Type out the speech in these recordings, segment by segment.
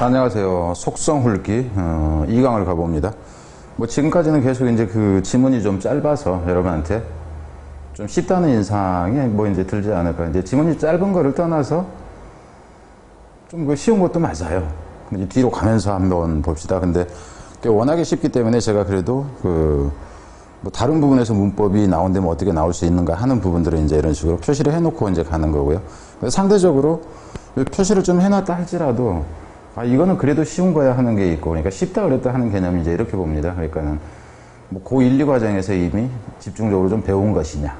자, 안녕하세요. 속성 훑기 어, 2강을 가봅니다. 뭐 지금까지는 계속 이제 그 지문이 좀 짧아서 여러분한테 좀 쉽다는 인상이 뭐 이제 들지 않을까. 이제 지문이 짧은 거를 떠나서 좀 그 쉬운 것도 맞아요. 근데 뒤로 가면서 한번 봅시다. 근데 워낙에 쉽기 때문에 제가 그래도 그 뭐 다른 부분에서 문법이 나온다면 어떻게 나올 수 있는가 하는 부분들을 이제 이런 식으로 표시를 해놓고 이제 가는 거고요. 상대적으로 표시를 좀 해놨다 할지라도 아 이거는 그래도 쉬운 거야 하는 게 있고 그러니까 쉽다 어렵다 하는 개념이 이제 이렇게 봅니다. 그러니까는 뭐 고1, 2 과정에서 이미 집중적으로 좀 배운 것이냐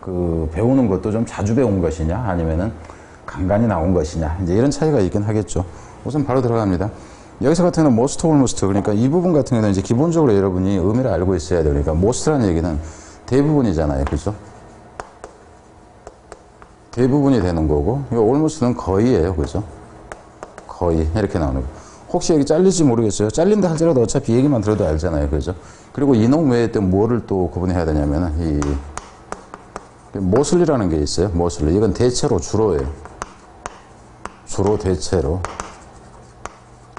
그 배우는 것도 좀 자주 배운 것이냐 아니면은 간간히 나온 것이냐 이제 이런 차이가 있긴 하겠죠. 우선 바로 들어갑니다. 여기서 같은 경우는 most, almost 그러니까 이 부분 같은 경우는 이제 기본적으로 여러분이 의미를 알고 있어야 돼요. 그러니까 most라는 얘기는 대부분이잖아요. 그죠? 대부분이 되는 거고 이 almost는 거의예요. 그죠? 거의 이렇게 나오는 거. 혹시 여기 잘릴지 모르겠어요. 잘린다 할지라도 어차피 얘기만 들어도 알잖아요. 그죠? 그리고 이놈 외에 또 뭐를 또 구분해야 되냐면은 이 모슬리라는 게 있어요. 모슬리. 이건 대체로 주로예요. 주로 대체로.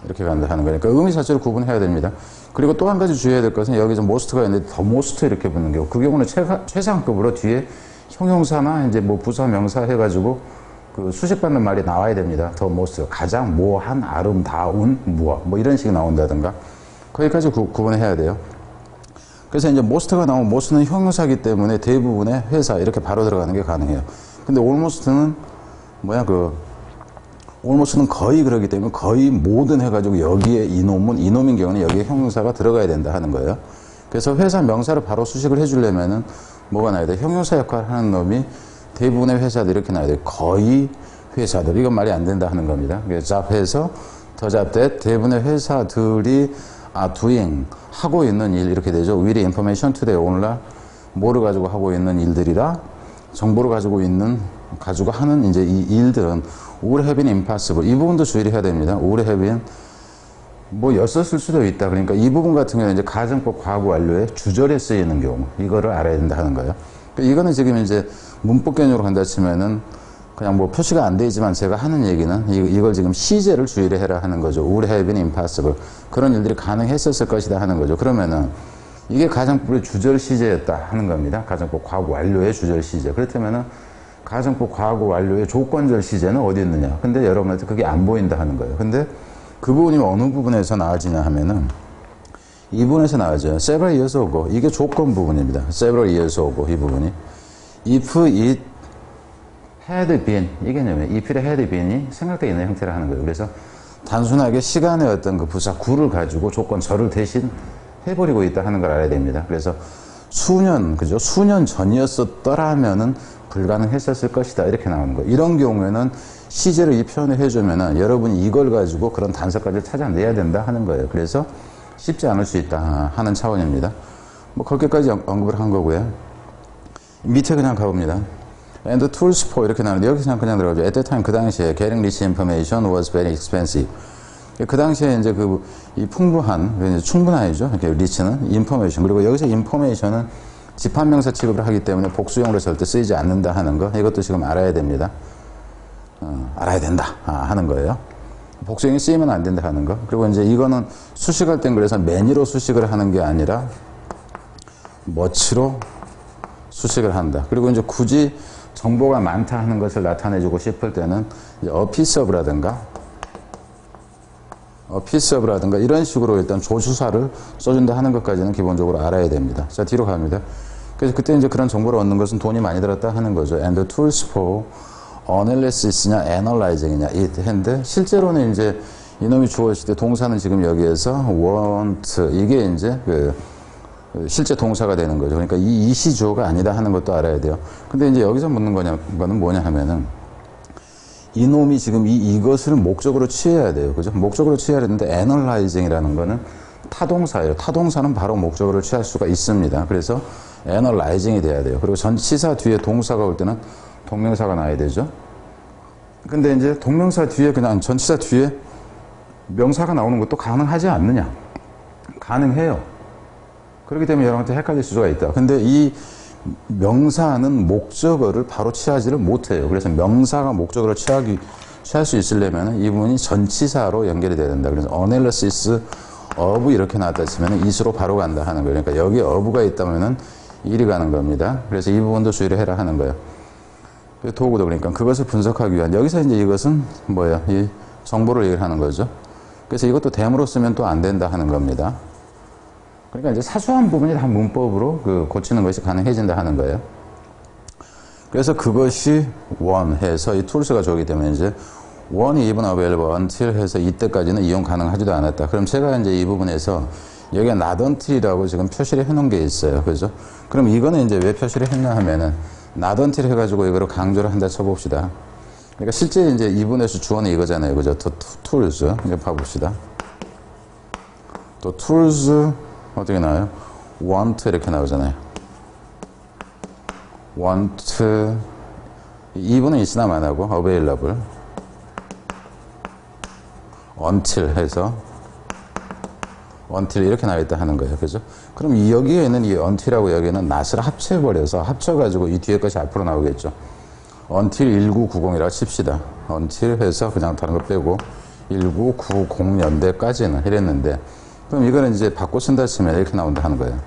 이렇게 간다 하는 거니까 의미 자체를 구분해야 됩니다. 그리고 또 한 가지 주의해야 될 것은 여기서 most가 있는데 the most 이렇게 붙는 경우. 그 경우는 최가, 최상급으로 뒤에 형용사나 이제 뭐 부사 명사 해가지고 그 수식받는 말이 나와야 됩니다. the most. 가장 모한, 아름다운, 무엇. 뭐 이런 식이 나온다든가. 거기까지 구, 구분해야 돼요. 그래서 이제 most가 나오면 most는 형용사기 때문에 대부분의 회사 이렇게 바로 들어가는 게 가능해요. 근데 almost는 뭐야 그 올모스는 거의 그러기 때문에 거의 모든 해가지고 여기에 이놈은 이놈인 경우는 여기에 형용사가 들어가야 된다 하는 거예요. 그래서 회사 명사를 바로 수식을 해주려면은 뭐가 나야 돼? 형용사 역할을 하는 놈이 대부분의 회사들 이렇게 나야 돼. 거의 회사들. 이건 말이 안 된다 하는 겁니다. 잡해서 더 잡대 대부분의 회사들이 아 doing 하고 있는 일 이렇게 되죠. will information today 오늘날 뭐를 가지고 하고 있는 일들이라 정보를 가지고 있는 가지고 하는 이제 이 일들은 would have been impossible 이 부분도 주의를 해야 됩니다. would have been 뭐 였었을 수도 있다. 그러니까 이 부분 같은 경우는 이제 가정법 과거 완료에 주절에 쓰이는 경우 이거를 알아야 된다 하는 거예요. 그러니까 이거는 지금 이제 문법 개념으로 간다 치면은 그냥 뭐 표시가 안 되지만 제가 하는 얘기는 이 걸 지금 시제를 주의를 해라 하는 거죠. would have been impossible. 그런 일들이 가능했었을 것이다 하는 거죠. 그러면은 이게 가정법의 주절 시제였다 하는 겁니다. 가정법 과거 완료의 주절 시제. 그렇다면은 가정법 과거 완료의 조건절 시제는 어디 있느냐. 근데 여러분한테 그게 안 보인다 하는 거예요. 근데 그 부분이 어느 부분에서 나아지냐 하면은 이 부분에서 나아져요. several years ago. 이게 조건 부분입니다. several years ago. 이 부분이. If it had been. 이 개념이에요. if it had been이 생각되어 있는 형태를 하는 거예요. 그래서 단순하게 시간의 어떤 그 부사 구를 가지고 조건 절을 대신 해버리고 있다 하는 걸 알아야 됩니다. 그래서 수년, 그죠? 수년 전이었었더라면은 불가능했었을 것이다. 이렇게 나오는 거예요. 이런 경우에는 시제로 이 표현을 해주면은 여러분이 이걸 가지고 그런 단서까지 찾아내야 된다 하는 거예요. 그래서 쉽지 않을 수 있다 하는 차원입니다. 뭐 그렇게까지 언급을 한 거고요. 밑에 그냥 가봅니다. And the tools for 이렇게 나오는데 여기 그냥 그냥 들어가죠. At the time 그 당시에 getting rich information was very expensive. 그 당시에 이제 그 이 풍부한 충분한이죠. 이렇게 리치는 인포메이션 그리고 여기서 인포메이션은 집합명사 취급을 하기 때문에 복수형으로 절대 쓰이지 않는다 하는 거 이것도 지금 알아야 됩니다. 어, 알아야 된다 아, 하는 거예요. 복수형이 쓰이면 안 된다 하는 거. 그리고 이제 이거는 수식할 땐 그래서 매니로 수식을 하는 게 아니라 머치로 수식을 한다. 그리고 이제 굳이 정보가 많다 하는 것을 나타내주고 싶을 때는 어피서브라든가 어피서브라든가 이런 식으로 일단 조주사를 써준다 하는 것까지는 기본적으로 알아야 됩니다. 자 뒤로 갑니다. 그래서 그때 이제 그런 정보를 얻는 것은 돈이 많이 들었다 하는 거죠. And the tools for analysis냐 analyzing이냐 이 했는데 실제로는 이제 이놈이 주어질 때 동사는 지금 여기에서 want 이게 이제 그 실제 동사가 되는 거죠. 그러니까 이 이시 주어가 아니다 하는 것도 알아야 돼요. 근데 이제 여기서 묻는 거냐, 거는 뭐냐 하면은 이놈이 지금 이, 이것을 목적으로 취해야 돼요. 그죠? 목적으로 취해야 되는데 analyzing이라는 거는 타동사예요. 타동사는 바로 목적으로 취할 수가 있습니다. 그래서 analyzing이 돼야 돼요. 그리고 전치사 뒤에 동사가 올 때는 동명사가 나야 되죠. 근데 이제 동명사 뒤에 그냥 전치사 뒤에 명사가 나오는 것도 가능하지 않느냐? 가능해요. 그렇기 때문에 여러분한테 헷갈릴 수가 있다. 근데 이 명사는 목적어를 바로 취하지를 못해요. 그래서 명사가 목적어를 취하기 취할 수 있으려면 이 부분이 전치사로 연결이 돼야 된다. 그래서 analysis of 이렇게 나왔다 치면 이수로 바로 간다 하는 거예요. 그러니까 여기 of가 있다면은 일이 가는 겁니다. 그래서 이 부분도 주의를 해라 하는 거예요. 그 도구도 그러니까 그것을 분석하기 위한 여기서 이제 이것은 뭐야 이 정보를 얘기를 하는 거죠. 그래서 이것도 대으로 쓰면 또 안 된다 하는 겁니다. 그러니까 이제 사소한 부분이 다 문법으로 그 고치는 것이 가능해진다 하는 거예요. 그래서 그것이 원 해서 이 툴스가 좋기 때문에 이제 원이 even available until 해서 이때까지는 이용 가능하지도 않았다. 그럼 제가 이제 이 부분에서 여기가 until이라고 지금 표시를 해놓은 게 있어요. 그죠? 그럼 이거는 이제 왜 표시를 했냐 하면은 until 해가지고 이거를 강조를 한다 쳐봅시다. 그러니까 실제 이제 이분에서 주어는 이거잖아요. 그죠? 또 tools. 이제 봐봅시다. 또 tools 어떻게 나와요? want 이렇게 나오잖아요. want 이분은 있으나 안 하고 available until 해서 until 이렇게 나와 있다 하는 거예요. 그죠? 그럼 이 여기에 있는 이 until하고 여기는 not을 합쳐버려서 합쳐가지고 이 뒤에 것이 앞으로 나오겠죠. until 1990이라고 칩시다. until 해서 그냥 다른 거 빼고 1990년대까지는 이랬는데 그럼 이거는 이제 바꿔 쓴다 치면 이렇게 나온다 하는 거예요.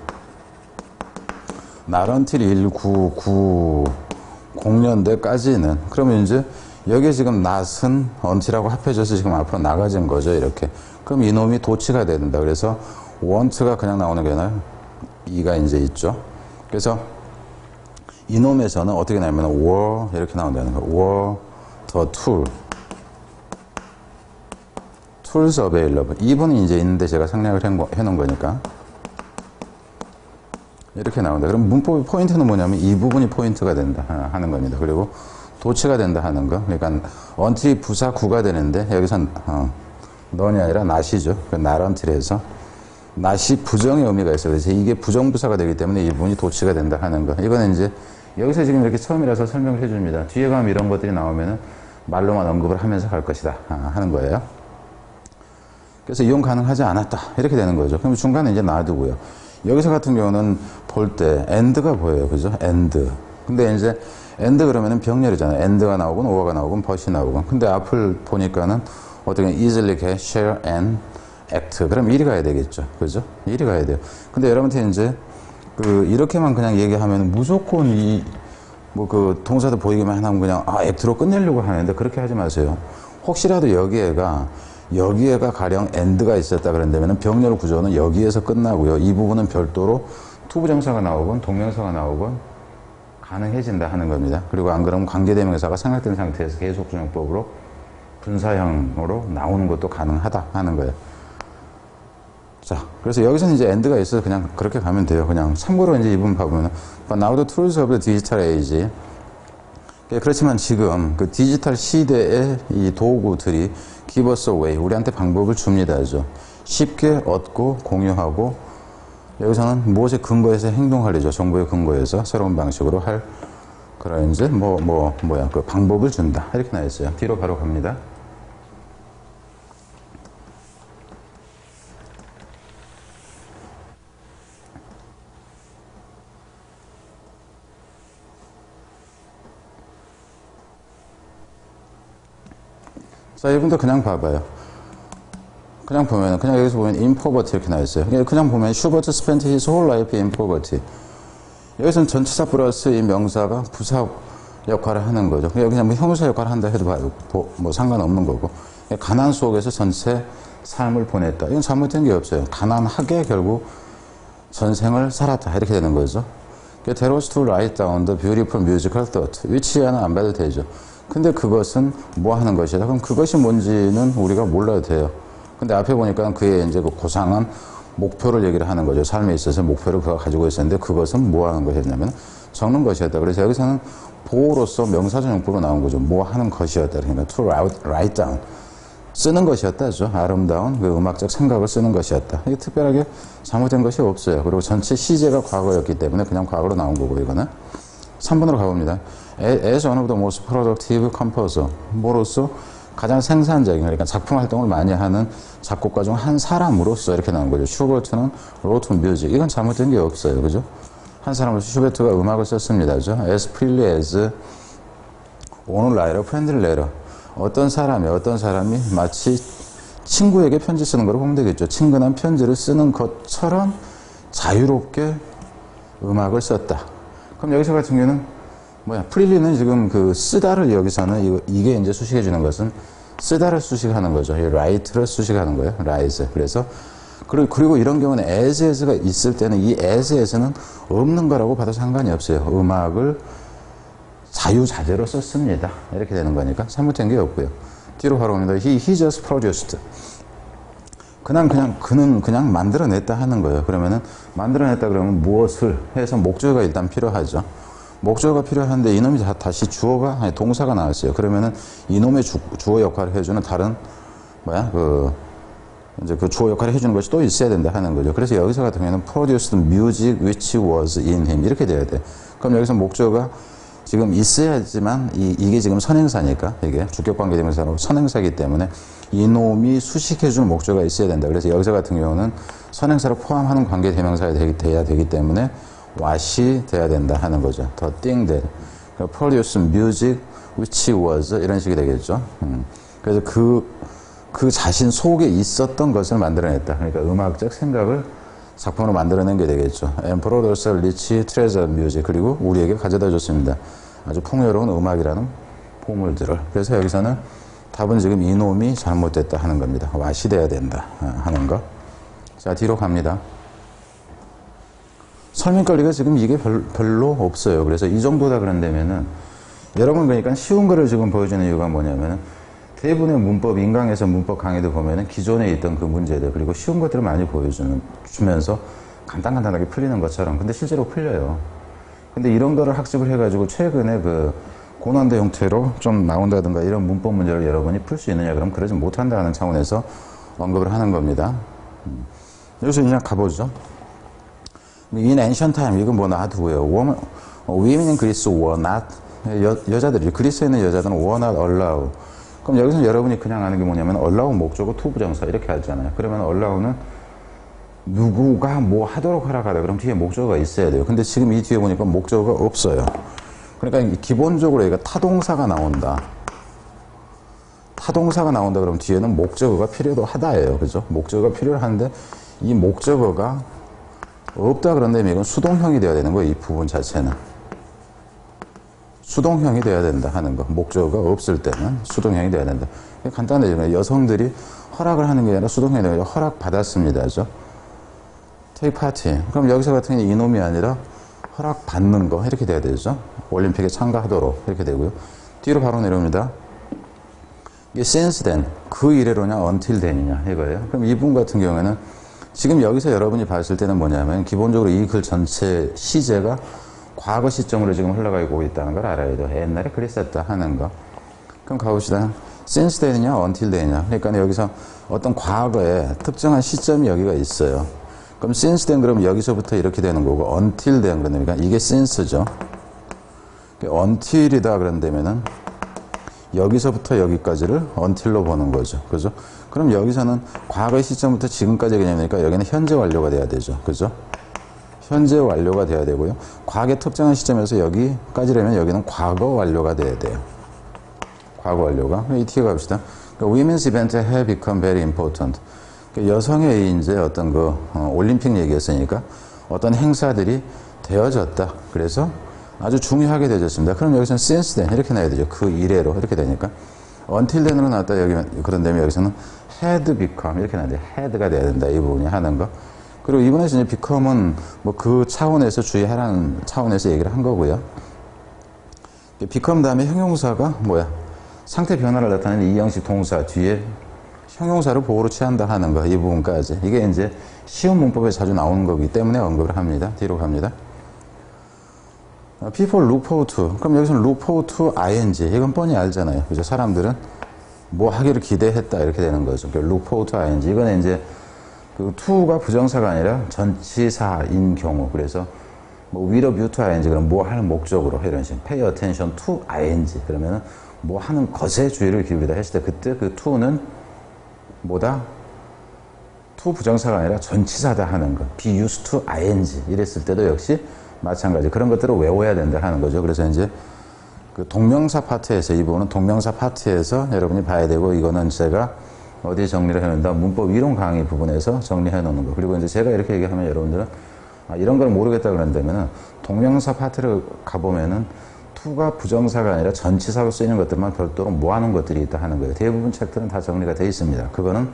until 1990년대까지는 그러면 이제 여기에 지금 낫은 언티라고 합해져서 지금 앞으로 나가진 거죠, 이렇게. 그럼 이놈이 도치가 된다. 그래서 원트가 그냥 나오는 게 아니라 이가 이제 있죠. 그래서 이놈에서는 어떻게 나오면 were 이렇게 나온다는 거 tools available. 이분이 이제 있는데 제가 생략을 해놓은 거니까. 이렇게 나온다. 그럼 문법의 포인트는 뭐냐면 이 부분이 포인트가 된다 하는 겁니다. 그리고 도치가 된다 하는 거. 그러니까 언틸이 부사 구가 되는데 여기서 어, 넌이 아니라 낫이죠. 그 나런틸에서 낫이 부정의 의미가 있어요. 그래서 이게 부정부사가 되기 때문에 이 부분이 도치가 된다 하는 거. 이거는 이제 여기서 지금 이렇게 처음이라서 설명을 해줍니다. 뒤에 가면 이런 것들이 나오면은 말로만 언급을 하면서 갈 것이다 아, 하는 거예요. 그래서 이용 가능하지 않았다 이렇게 되는 거죠. 그럼 중간에 이제 놔두고요. 여기서 같은 경우는 볼때 and가 보여요, 그죠? and. 근데 이제 and 그러면은 병렬이잖아요. and가 나오건 or가 나오건 but이 나오건. 근데 앞을 보니까는 어떻게 easily get, share and act. 그럼 이리 가야 되겠죠. 그죠? 이리 가야 돼요. 근데 여러분한테 이제 그 이렇게만 그냥 얘기하면 무조건 이 뭐 그 동사도 보이기만 하면 그냥 아 act로 끝내려고 하는데 그렇게 하지 마세요. 혹시라도 여기에가 여기에가 가령 and가 있었다 그런다면 병렬 구조는 여기에서 끝나고요. 이 부분은 별도로 투부정사가 나오건 동명사가 나오건 가능해진다 하는 겁니다. 그리고 안 그러면 관계대명사가 생략된 상태에서 계속적용법으로 분사형으로 나오는 것도 가능하다 하는 거예요. 자, 그래서 여기서는 이제 엔드가 있어서 그냥 그렇게 가면 돼요. 그냥 참고로 이제 이 부분 봐보면, but now the tools of. 그렇지만 지금 그 디지털 시대의 이 도구들이 a way, 우리한테 방법을 줍니다 죠. 쉽게 얻고 공유하고 여기서는 무엇에 근거해서 행동하려죠. 정보에 근거해서 새로운 방식으로 할 그런 이제 뭐, 뭐, 뭐야, 그 방법을 준다. 이렇게 나와 있어요. 뒤로 바로 갑니다. 자, 이분도 그냥 봐봐요. 그냥 보면 그냥 여기서 보면 in poverty 이렇게 나와 있어요. 그냥 보면 Schubert spent his whole life in poverty. 여기서는 전치사 플러스 이 명사가 부사 역할을 하는 거죠. 그냥 뭐 형용사 역할을 한다 해도 뭐, 뭐 상관없는 거고. 가난 속에서 전체 삶을 보냈다. 이건 잘못된 게 없어요. 가난하게 결국 전생을 살았다. 이렇게 되는 거죠. There was to write down the beautiful musical thought. 안 봐도 되죠. 근데 그것은 뭐 하는 것이다. 그럼 그것이 뭔지는 우리가 몰라도 돼요. 근데 앞에 보니까 그의 이제 그 고상한 목표를 얘기를 하는 거죠. 삶에 있어서 목표를 그가 가지고 있었는데 그것은 뭐 하는 것이었냐면 적는 것이었다. 그래서 여기서는 보호로서 명사전 용법으로 나온 거죠. 뭐 하는 것이었다. 그러니까 to write down. 쓰는 것이었다죠. 아름다운 그 음악적 생각을 쓰는 것이었다. 이게 특별하게 잘못된 것이 없어요. 그리고 전체 시제가 과거였기 때문에 그냥 과거로 나온 거고 이거는 3번으로 가봅니다. As one of the most productive composer. 뭐로서 가장 생산적인 그러니까 작품 활동을 많이 하는 작곡가 중 한 사람으로서 이렇게 나온 거죠. Schubert는 wrote music 이건 잘못된 게 없어요, 그죠? 한 사람으로서 슈베르트가 음악을 썼습니다, 그죠? As freely as one writes a, friendly letter. 어떤 사람이 어떤 사람이 마치 친구에게 편지 쓰는 거로 보면 되겠죠. 친근한 편지를 쓰는 것처럼 자유롭게 음악을 썼다. 그럼 여기서 같은 경우는 뭐야 freely는 지금 그 쓰다를 여기서는 이게 이제 수식해 주는 것은 쓰다를 수식하는 거죠. write를 수식하는 거예요. writes. 그래서 그리고 이런 경우는 as가 있을 때는 이 as에서는 없는 거라고 봐도 상관이 없어요. 음악을 자유자재로 썼습니다. 이렇게 되는 거니까 잘못된 게 없고요. 뒤로 바로 옵니다. He, he just produced. 그냥 그냥 그는 그냥 만들어냈다 하는 거예요. 그러면은 만들어냈다 그러면 무엇을 해서 목적어가 일단 필요하죠. 목적어가 필요한데 이놈이 다, 시 주어가 아니 동사가 나왔어요. 그러면은 이놈의 주, 주어 역할을 해주는 다른 뭐야 그 이제 그 주어 역할을 해주는 것이 또 있어야 된다 하는 거죠. 그래서 여기서 같은 경우에는 produced music which was in him 이렇게 돼야 돼. 그럼 여기서 목적어가 지금 있어야지만 이, 이게 지금 선행사니까 이게 주격관계 대명사로 선행사이기 때문에 이놈이 수식해주는 목적어가 있어야 된다. 그래서 여기서 같은 경우는 선행사를 포함하는 관계 대명사가 되기, 돼야 되기 때문에 what이 돼야 된다 하는 거죠. 더 띵들. produce music which was 이런 식이 되겠죠. 음. 그래서 그, 그 자신 속에 있었던 것을 만들어냈다. 그러니까 음악적 생각을 작품으로 만들어낸 게 되겠죠. And produce rich treasure music. 그리고 우리에게 가져다 줬습니다. 아주 풍요로운 음악이라는 보물들을. 그래서 여기서는 답은 지금 이놈이 잘못됐다 하는 겁니다. 와시 돼야 된다 하는 거. 자, 뒤로 갑니다. 설명거리가 지금 이게 별, 별로 없어요. 그래서 이 정도다 그런다면은 여러분 그러니까 쉬운 거를 지금 보여주는 이유가 뭐냐면은 대부분의 문법, 인강에서 문법 강의도 보면은 기존에 있던 그 문제들, 그리고 쉬운 것들을 많이 보여주는, 주면서 간단간단하게 풀리는 것처럼. 근데 실제로 풀려요. 근데 이런 거를 학습을 해가지고 최근에 그 고난도 형태로 좀 나온다든가 이런 문법 문제를 여러분이 풀 수 있느냐, 그럼 그러지 못한다는 차원에서 언급을 하는 겁니다. 음. 여기서 그냥 가보죠. In ancient time, 이건 뭐 놔두고요. Women, women in Greece were not, 여, 여자들이, 그리스에 있는 여자들은 were not allowed. 그럼 여기서 여러분이 그냥 아는 게 뭐냐면 allow 목적어 투부정사 이렇게 하잖아요. 그러면 allow는 누구가 뭐 하도록 하라고 그럼 뒤에 목적어가 있어야 돼요. 근데 지금 이 뒤에 보니까 목적어가 없어요. 그러니까 기본적으로 얘가 타동사가 나온다. 타동사가 나온다 그러면 뒤에는 목적어가 필요도 하다예요. 그죠? 목적어가 필요한데 이 목적어가 없다 그런다면 이건 수동형이 돼야 되는 거예요. 이 부분 자체는. 수동형이 돼야 된다 하는 거. 목적어가 없을 때는 수동형이 돼야 된다. 간단해요. 여성들이 허락을 하는 게 아니라 수동형이 아니라 허락 받았습니다. 그죠? take part. 그럼 여기서 같은 경우 이놈이 아니라 허락 받는 거 이렇게 돼야 되죠. 올림픽에 참가하도록 이렇게 되고요. 뒤로 바로 내려옵니다. 이게 since then 그 이래로냐 until then이냐 이거예요. 그럼 이 부분 같은 경우에는 지금 여기서 여러분이 봤을 때는 뭐냐면 기본적으로 이 글 전체 시제가 과거 시점으로 지금 흘러가고 있다는 걸 알아야 돼요. 옛날에 그랬었다 하는 거. 그럼 가봅시다. since then이냐, until then이냐. 그러니까 여기서 어떤 과거에 특정한 시점이 여기가 있어요. 그럼 since then 그러면 여기서부터 이렇게 되는 거고 until then 그러니까 이게 since죠. until이다 그런다면은 여기서부터 여기까지를 until로 보는 거죠. 그죠? 그럼 여기서는 과거의 시점부터 지금까지 개념이니까 여기는 현재 완료가 돼야 되죠. 그죠? 현재 완료가 돼야 되고요. 과거의 특정한 시점에서 여기까지라면 여기는 과거 완료가 돼야 돼요. 과거 완료가. 이 뒤에 갑시다. 그러니까 women's event have become very important. 그러니까 여성의 이제 어떤 그 어, 올림픽 얘기했으니까 어떤 행사들이 되어졌다. 그래서 아주 중요하게 되어졌습니다. 그럼 여기서는 since then 이렇게 나야 되죠. 그 이래로 이렇게 되니까 until then으로 나왔다 여기 그런다면 여기서는 had become 이렇게 나야 돼. had가 돼야 된다. 이 부분이 하는 거. 그리고 이번에서 이제 become은 뭐 그 차원에서 주의하라는 차원에서 얘기를 한 거고요. become 다음에 형용사가 뭐야? 상태 변화를 나타내는 이 형식 동사 뒤에 형용사를 보호로 취한다 하는 거, 이 부분까지. 이게 이제 쉬운 문법에 자주 나오는 거기 때문에 언급을 합니다. 뒤로 갑니다. people look forward to. 그럼 여기서는 look forward to ing. 이건 뻔히 알잖아요. 그죠? 사람들은 뭐 하기를 기대했다. 이렇게 되는 거죠. look forward to ing. 이건 이제 그 to가 부정사가 아니라 전치사인 경우. 그래서 뭐 view to ing. 그럼 뭐 하는 목적으로 이런 식. pay attention to ing. 그러면은 뭐 하는 것에 주의를 기울이다 했을 때 그때 그 to는 뭐다? to 부정사가 아니라 전치사다 하는 것. be used to ing. 이랬을 때도 역시 마찬가지. 그런 것들을 외워야 된다 하는 거죠. 그래서 이제 그 동명사 파트에서 이 부분은 동명사 파트에서 여러분이 봐야 되고 이거는 제가 어디에 정리를 해놓는다 문법 이론 강의 부분에서 정리해 놓는 거 그리고 이제 제가 이렇게 얘기하면 여러분들은 아, 이런 걸 모르겠다 그런다면은 동명사 파트를 가보면은 투가 부정사가 아니라 전치사로 쓰이는 것들만 별도로 모아놓은 것들이 있다 하는 거예요. 대부분 책들은 다 정리가 돼 있습니다. 그거는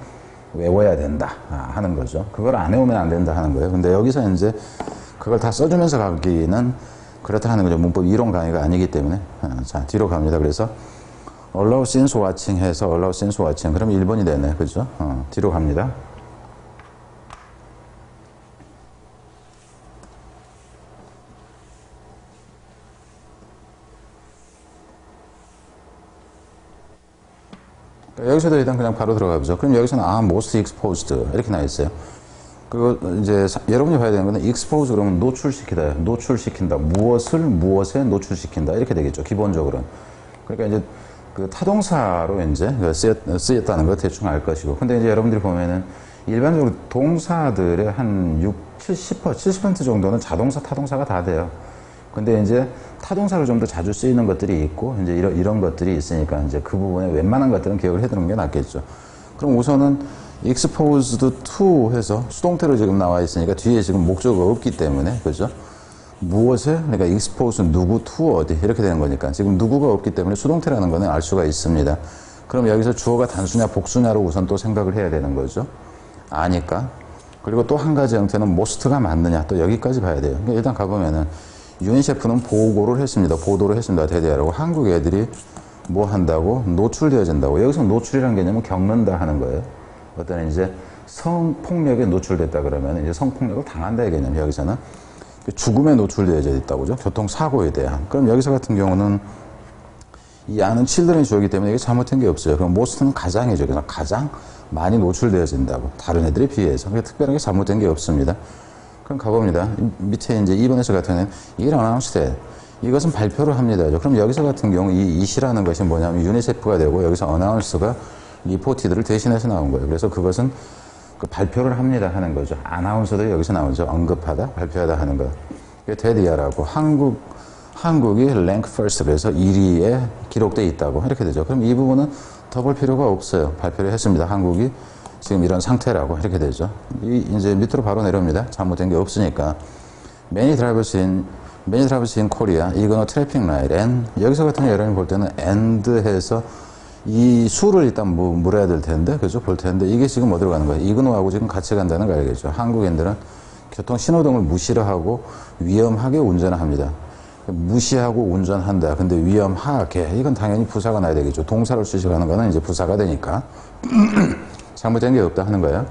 외워야 된다 아, 하는 거죠. 그걸 안 외우면 안 된다 하는 거예요. 근데 여기서 이제 그걸 다 써주면서 가기는 그렇다 하는 거죠. 문법 이론 강의가 아니기 때문에. 아, 자, 뒤로 갑니다. 그래서 allow since watching 해서 allow since watching. 그럼 1번이 되네. 그죠? 어, 뒤로 갑니다. 여기서도 일단 그냥 바로 들어가 보죠. 그럼 여기서는 아, most exposed 이렇게 나와 있어요. 그리고 이제 사- 여러분이 봐야 되는 거는 expose 그러면 노출시키다, 노출시킨다. 무엇을 무엇에 노출시킨다 이렇게 되겠죠. 기본적으로는. 그러니까 이제 그 타동사로 이제 그 쓰였, 쓰였다는 거 대충 알 것이고. 근데 이제 여러분들이 보면은 일반적으로 동사들의 한 6, 70%, 70% 정도는 자동사, 타동사가 다 돼요. 근데 이제 타동사로 좀 더 자주 쓰이는 것들이 있고 이제 이런 이런 것들이 있으니까 이제 그 부분에 웬만한 것들은 기억을 해두는 게 낫겠죠. 그럼 우선은 exposed to 해서 수동태로 지금 나와 있으니까 뒤에 지금 목적어가 없기 때문에 그죠? 무엇에 그러니까 expose 누구 to 어디 이렇게 되는 거니까 지금 누구가 없기 때문에 수동태라는 거는 알 수가 있습니다. 그럼 여기서 주어가 단수냐 복수냐로 우선 또 생각을 해야 되는 거죠. 아니까. 그리고 또 한 가지 형태는 most가 맞느냐 또 여기까지 봐야 돼요. 그러니까 일단 가보면은 유니셰프는 보고를 했습니다. 보도를 했습니다. 대대하라고. 한국 애들이 뭐 한다고? 노출되어진다고. 여기서 노출이라는 개념은 겪는다 하는 거예요. 어떤 이제 성폭력에 노출됐다 그러면 이제 성폭력을 당한다의 개념. 여기서는 죽음에 노출되어져 있다고 죠 교통사고에 대한. 그럼 여기서 같은 경우는 이 안은 칠드런이 주어기 때문에 이게 잘못된 게 없어요. 그럼 모스트는 가장이죠. 그래서 가장 많이 노출되어진다고. 다른 애들에 비해서. 그게 특별하게 잘못된 게 없습니다. 그럼 가봅니다. 밑에 이제 2번에서 같은 경우는 이게 announced. 이것은 발표를 합니다. 그럼 여기서 같은 경우 이 it이라는 것이 뭐냐면 유니세프가 되고 여기서 announce가 reported를 대신해서 나온 거예요. 그래서 그것은 그 발표를 합니다 하는 거죠. announce도 여기서 나오죠. 언급하다, 발표하다 하는 거. 이게 that이라고 한국 한국이 ranked first 그래서 1위에 기록돼 있다고 이렇게 되죠. 그럼 이 부분은 더 볼 필요가 없어요. 발표를 했습니다. 한국이 지금 이런 상태라고 이렇게 되죠. 이 이제 밑으로 바로 내려옵니다. 잘못된 게 없으니까. Many drivers in Many drivers in Korea 이거는 트래픽 라인 여기서 같은 여러분이 볼 때는 and 해서 이 수를 일단 뭐 물어야 될 텐데 그죠? 볼 텐데 이게 지금 어디로 가는 거예요 이근호하고 지금 같이 간다는 거 알겠죠? 한국인들은 교통 신호등을 무시를 하고 위험하게 운전을 합니다. 무시하고 운전한다. 근데 위험하게. 이건 당연히 부사가 나야 되겠죠. 동사를 수식하는 거는 이제 부사가 되니까. 잘못된 게 없다 하는 거예요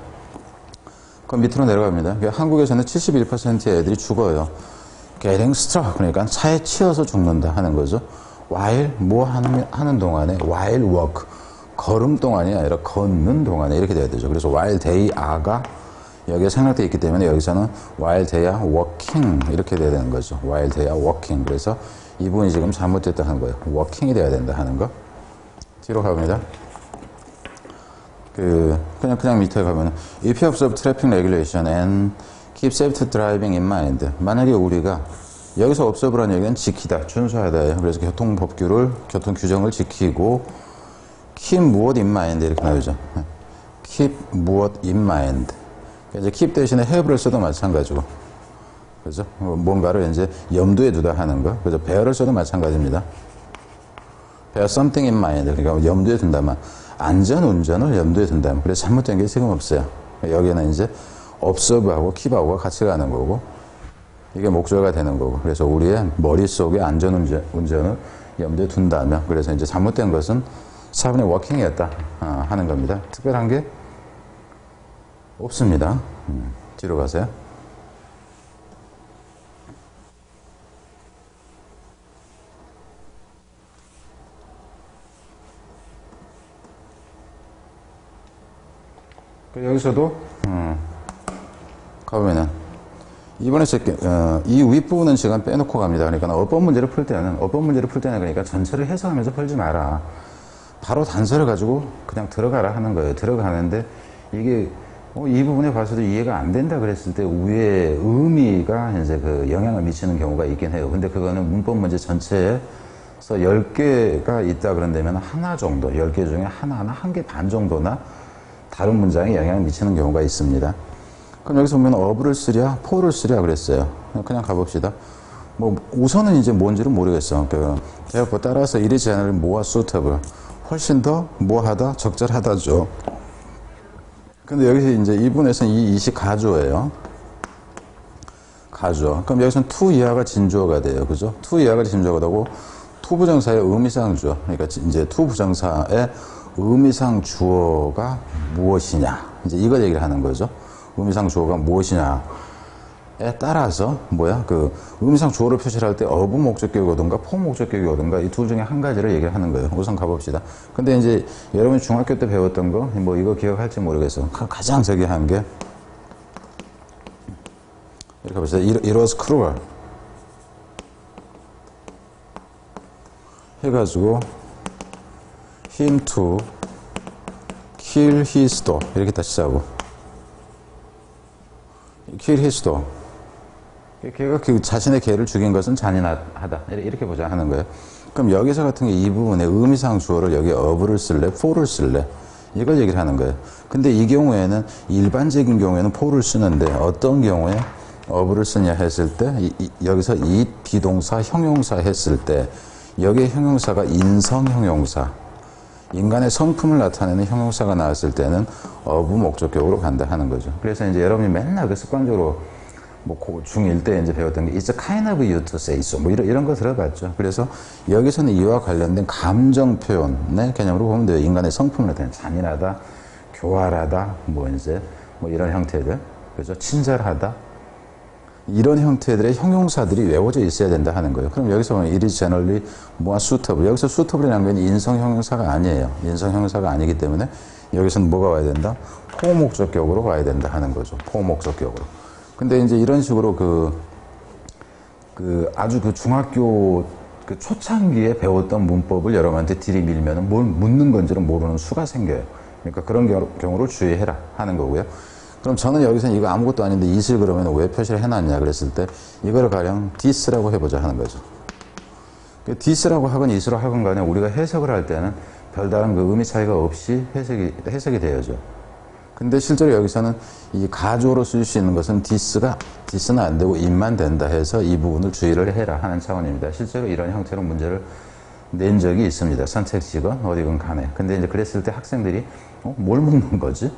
그럼 밑으로 내려갑니다. 그러니까 한국에서는 71%의 애들이 죽어요. Getting struck. 그러니까 차에 치여서 죽는다 하는 거죠 while 뭐 하는, 하는 동안에 while walk 걸음 동안이 아니라 걷는 동안에 이렇게 돼야 되죠. 그래서 while they are가 여기에 생략되어 있기 때문에 여기서는 while they are walking 이렇게 돼야 되는 거죠. while they are walking 그래서 이 부분이 지금 잘못됐다 하는 거예요. walking이 돼야 된다 하는 거. 뒤로 가봅니다. 그 그냥 그냥 밑에 가면은 if you observe traffic regulation and keep safety driving in mind 만약에 우리가 여기서 observe라는 얘기는 지키다, 준수하다예요. 그래서 교통법규를, 교통규정을 지키고 keep 무엇 in mind 이렇게 나오죠. keep 무엇 in mind. 이제 keep 대신에 have를 써도 마찬가지고. 그죠? 뭔가를 이제 염두에 두다 하는 거. 그죠? bear를 써도 마찬가지입니다. bear something in mind. 그러니까 염두에 둔다만. 안전 운전을 염두에 둔다면. 그래서 잘못된 게 지금 없어요. 여기는 이제 observe하고 keep하고가 같이 가는 거고. 이게 목적어가 되는 거고. 그래서 우리의 머릿속에 안전운전, 운전을 염두에 둔다면, 그래서 이제 잘못된 것은 4분의 워킹이었다 아, 하는 겁니다. 특별한 게 없습니다. 음, 뒤로 가세요. 그 여기서도, 음, 가보면은, 이번에 제, 어, 이 윗부분은 시간 빼놓고 갑니다. 그러니까 어법 문제를 풀 때는, 어법 문제를 풀 때는 그러니까 전체를 해석하면서 풀지 마라. 바로 단서를 가지고 그냥 들어가라 하는 거예요. 들어가는데 이게 어, 이 부분에 봐서도 이해가 안 된다 그랬을 때 위에 의미가 이제 그 영향을 미치는 경우가 있긴 해요. 근데 그거는 문법 문제 전체에 그래서 10개가 있다 그런다면 하나 정도, 10개 중에 하나나 한 개 반 정도나 다른 문장에 영향을 미치는 경우가 있습니다. 그럼 여기서 보면 of를 쓰랴, for를 쓰랴 그랬어요. 그냥 가봅시다. 뭐 우선은 이제 뭔지를 모르겠어. 그 대학교 따라서 it is 않을 more suitable 훨씬 더 뭐하다 적절하다죠. 근데 여기서 이제 이분에서는 이 it이 가주어예요. 가주어. 그럼 여기서는 to 이하가 진주어가 돼요. 그죠? to 이하가 진주어가 되고 to 부정사의 의미상 주어. 그러니까 이제 to 부정사의 의미상 주어가 무엇이냐. 이제 이거 얘기를 하는 거죠. 의미상 주어가 무엇이냐. 에 따라서 뭐야 그 의미상 주어를 표시할 때 어부 목적격이든가 포 목적격이든가 이 둘 중에 한 가지를 얘기를 하는 거예요. 우선 가봅시다. 근데 이제 여러분이 중학교 때 배웠던 거 뭐 이거 기억할지 모르겠어. 가장 저기 한게 이렇게 봅시다. It, it was cruel. 해가지고 him to kill his dog 이렇게 다시 짜고 dog 걔가 그 자신의 개를 죽인 것은 잔인하다 이렇게 보자 하는 거예요. 그럼 여기서 같은 게 이 부분에 의미상 주어를 여기 of를 쓸래, for를 쓸래 이걸 얘기를 하는 거예요. 근데 이 경우에는 일반적인 경우에는 for를 쓰는데 어떤 경우에 of를 쓰냐 했을 때 이, 이, 여기서 이 비동사 형용사 했을 때 여기에 형용사가 인성 형용사 인간의 성품을 나타내는 형용사가 나왔을 때는 어부 목적격으로 간다 하는 거죠. 그래서 이제 여러분이 맨날 그 습관적으로 뭐 중1 때 이제 배웠던 게 It's a kind of you to say so 뭐 이런, 이런 거 들어봤죠. 그래서 여기서는 이와 관련된 감정 표현의 개념으로 보면 돼요. 인간의 성품을 나타내는 잔인하다, 교활하다, 뭐 이제 뭐 이런 형태들. 그죠? 친절하다. 이런 형태들의 형용사들이 외워져 있어야 된다 하는 거예요. 그럼 여기서 보면 it is generally 뭐가 suitable. 여기서 suitable이라는 건 인성 형용사가 아니에요. 인성 형용사가 아니기 때문에 여기서는 뭐가 와야 된다? 포목적격으로 와야 된다 하는 거죠. 포목적격으로. 근데 이제 이런 식으로 그, 그 아주 그 중학교 그 초창기에 배웠던 문법을 여러분한테 들이밀면 뭘 묻는 건지를 모르는 수가 생겨요. 그러니까 그런 경우를 주의해라 하는 거고요. 그럼 저는 여기서 이거 아무것도 아닌데 it을 그러면 왜 표시를 해놨냐 그랬을 때 이거를 가령 this라고 해보자 하는 거죠. this라고 하건 it으로 하건 간에 우리가 해석을 할 때는 별다른 그 의미 차이가 없이 해석이, 해석이 되어죠. 근데 실제로 여기서는 이 가주어로 쓸 수 있는 것은 this가 this는 안 되고 it만 된다 해서 이 부분을 주의를 해라 하는 차원입니다. 실제로 이런 형태로 문제를 낸 적이 있습니다. 선택지건 어디건 간에. 근데 이제 그랬을 때 학생들이 어, 뭘 묻는 거지?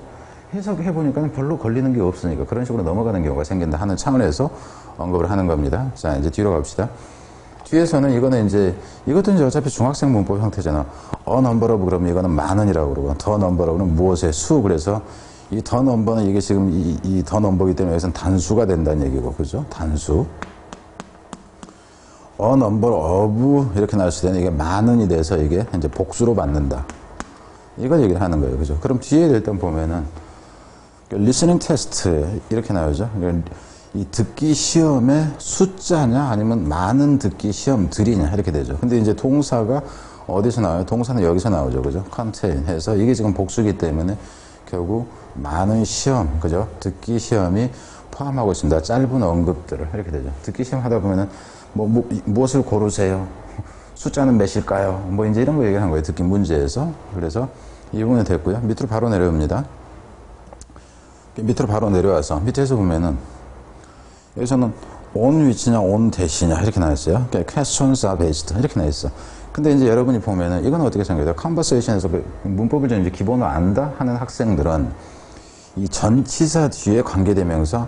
해석해 보니까 별로 걸리는 게 없으니까 그런 식으로 넘어가는 경우가 생긴다 하는 차원에서 언급을 하는 겁니다. 자 이제 뒤로 갑시다. 뒤에서는 이거는 이제 이것도 이제 어차피 중학생 문법 형태잖아. a number of 그러면 이거는 많은이라고 그러고 the number of는 무엇의 수 그래서 이 the number는 이게 지금 이 the number기 때문에 여기서는 단수가 된다는 얘기고 그죠? 단수. a number of 이렇게 나올 수 있는 이게 많은이 돼서 이게 이제 복수로 받는다. 이걸 얘기를 하는 거예요. 그죠? 그럼 뒤에 일단 보면은 listening test 이렇게 나오죠. 이 듣기 시험의 숫자냐 아니면 많은 듣기 시험들이냐 이렇게 되죠. 근데 이제 동사가 어디서 나와요? 동사는 여기서 나오죠. 그죠? contain 해서 이게 지금 복수기 때문에 결국 많은 시험, 그죠? 듣기 시험이 포함하고 있습니다. 짧은 언급들을 이렇게 되죠. 듣기 시험 하다 보면은 뭐, 뭐 무엇을 고르세요? 숫자는 몇일까요? 뭐 이제 이런 거 얘기하는 거예요. 듣기 문제에서. 그래서 이 부분이 됐고요. 밑으로 바로 내려옵니다. 밑으로 바로 내려와서 밑에서 보면은 여기서는 온 위치냐 온 대시냐 이렇게 나왔어요. 그러니까 questions are based 이렇게 나있어. 근데 이제 여러분이 보면은 이건 어떻게 생각해요? 컨버세이션에서 그 문법을 좀 이제 기본으로 안다 하는 학생들은 이 전치사 뒤에 관계대명사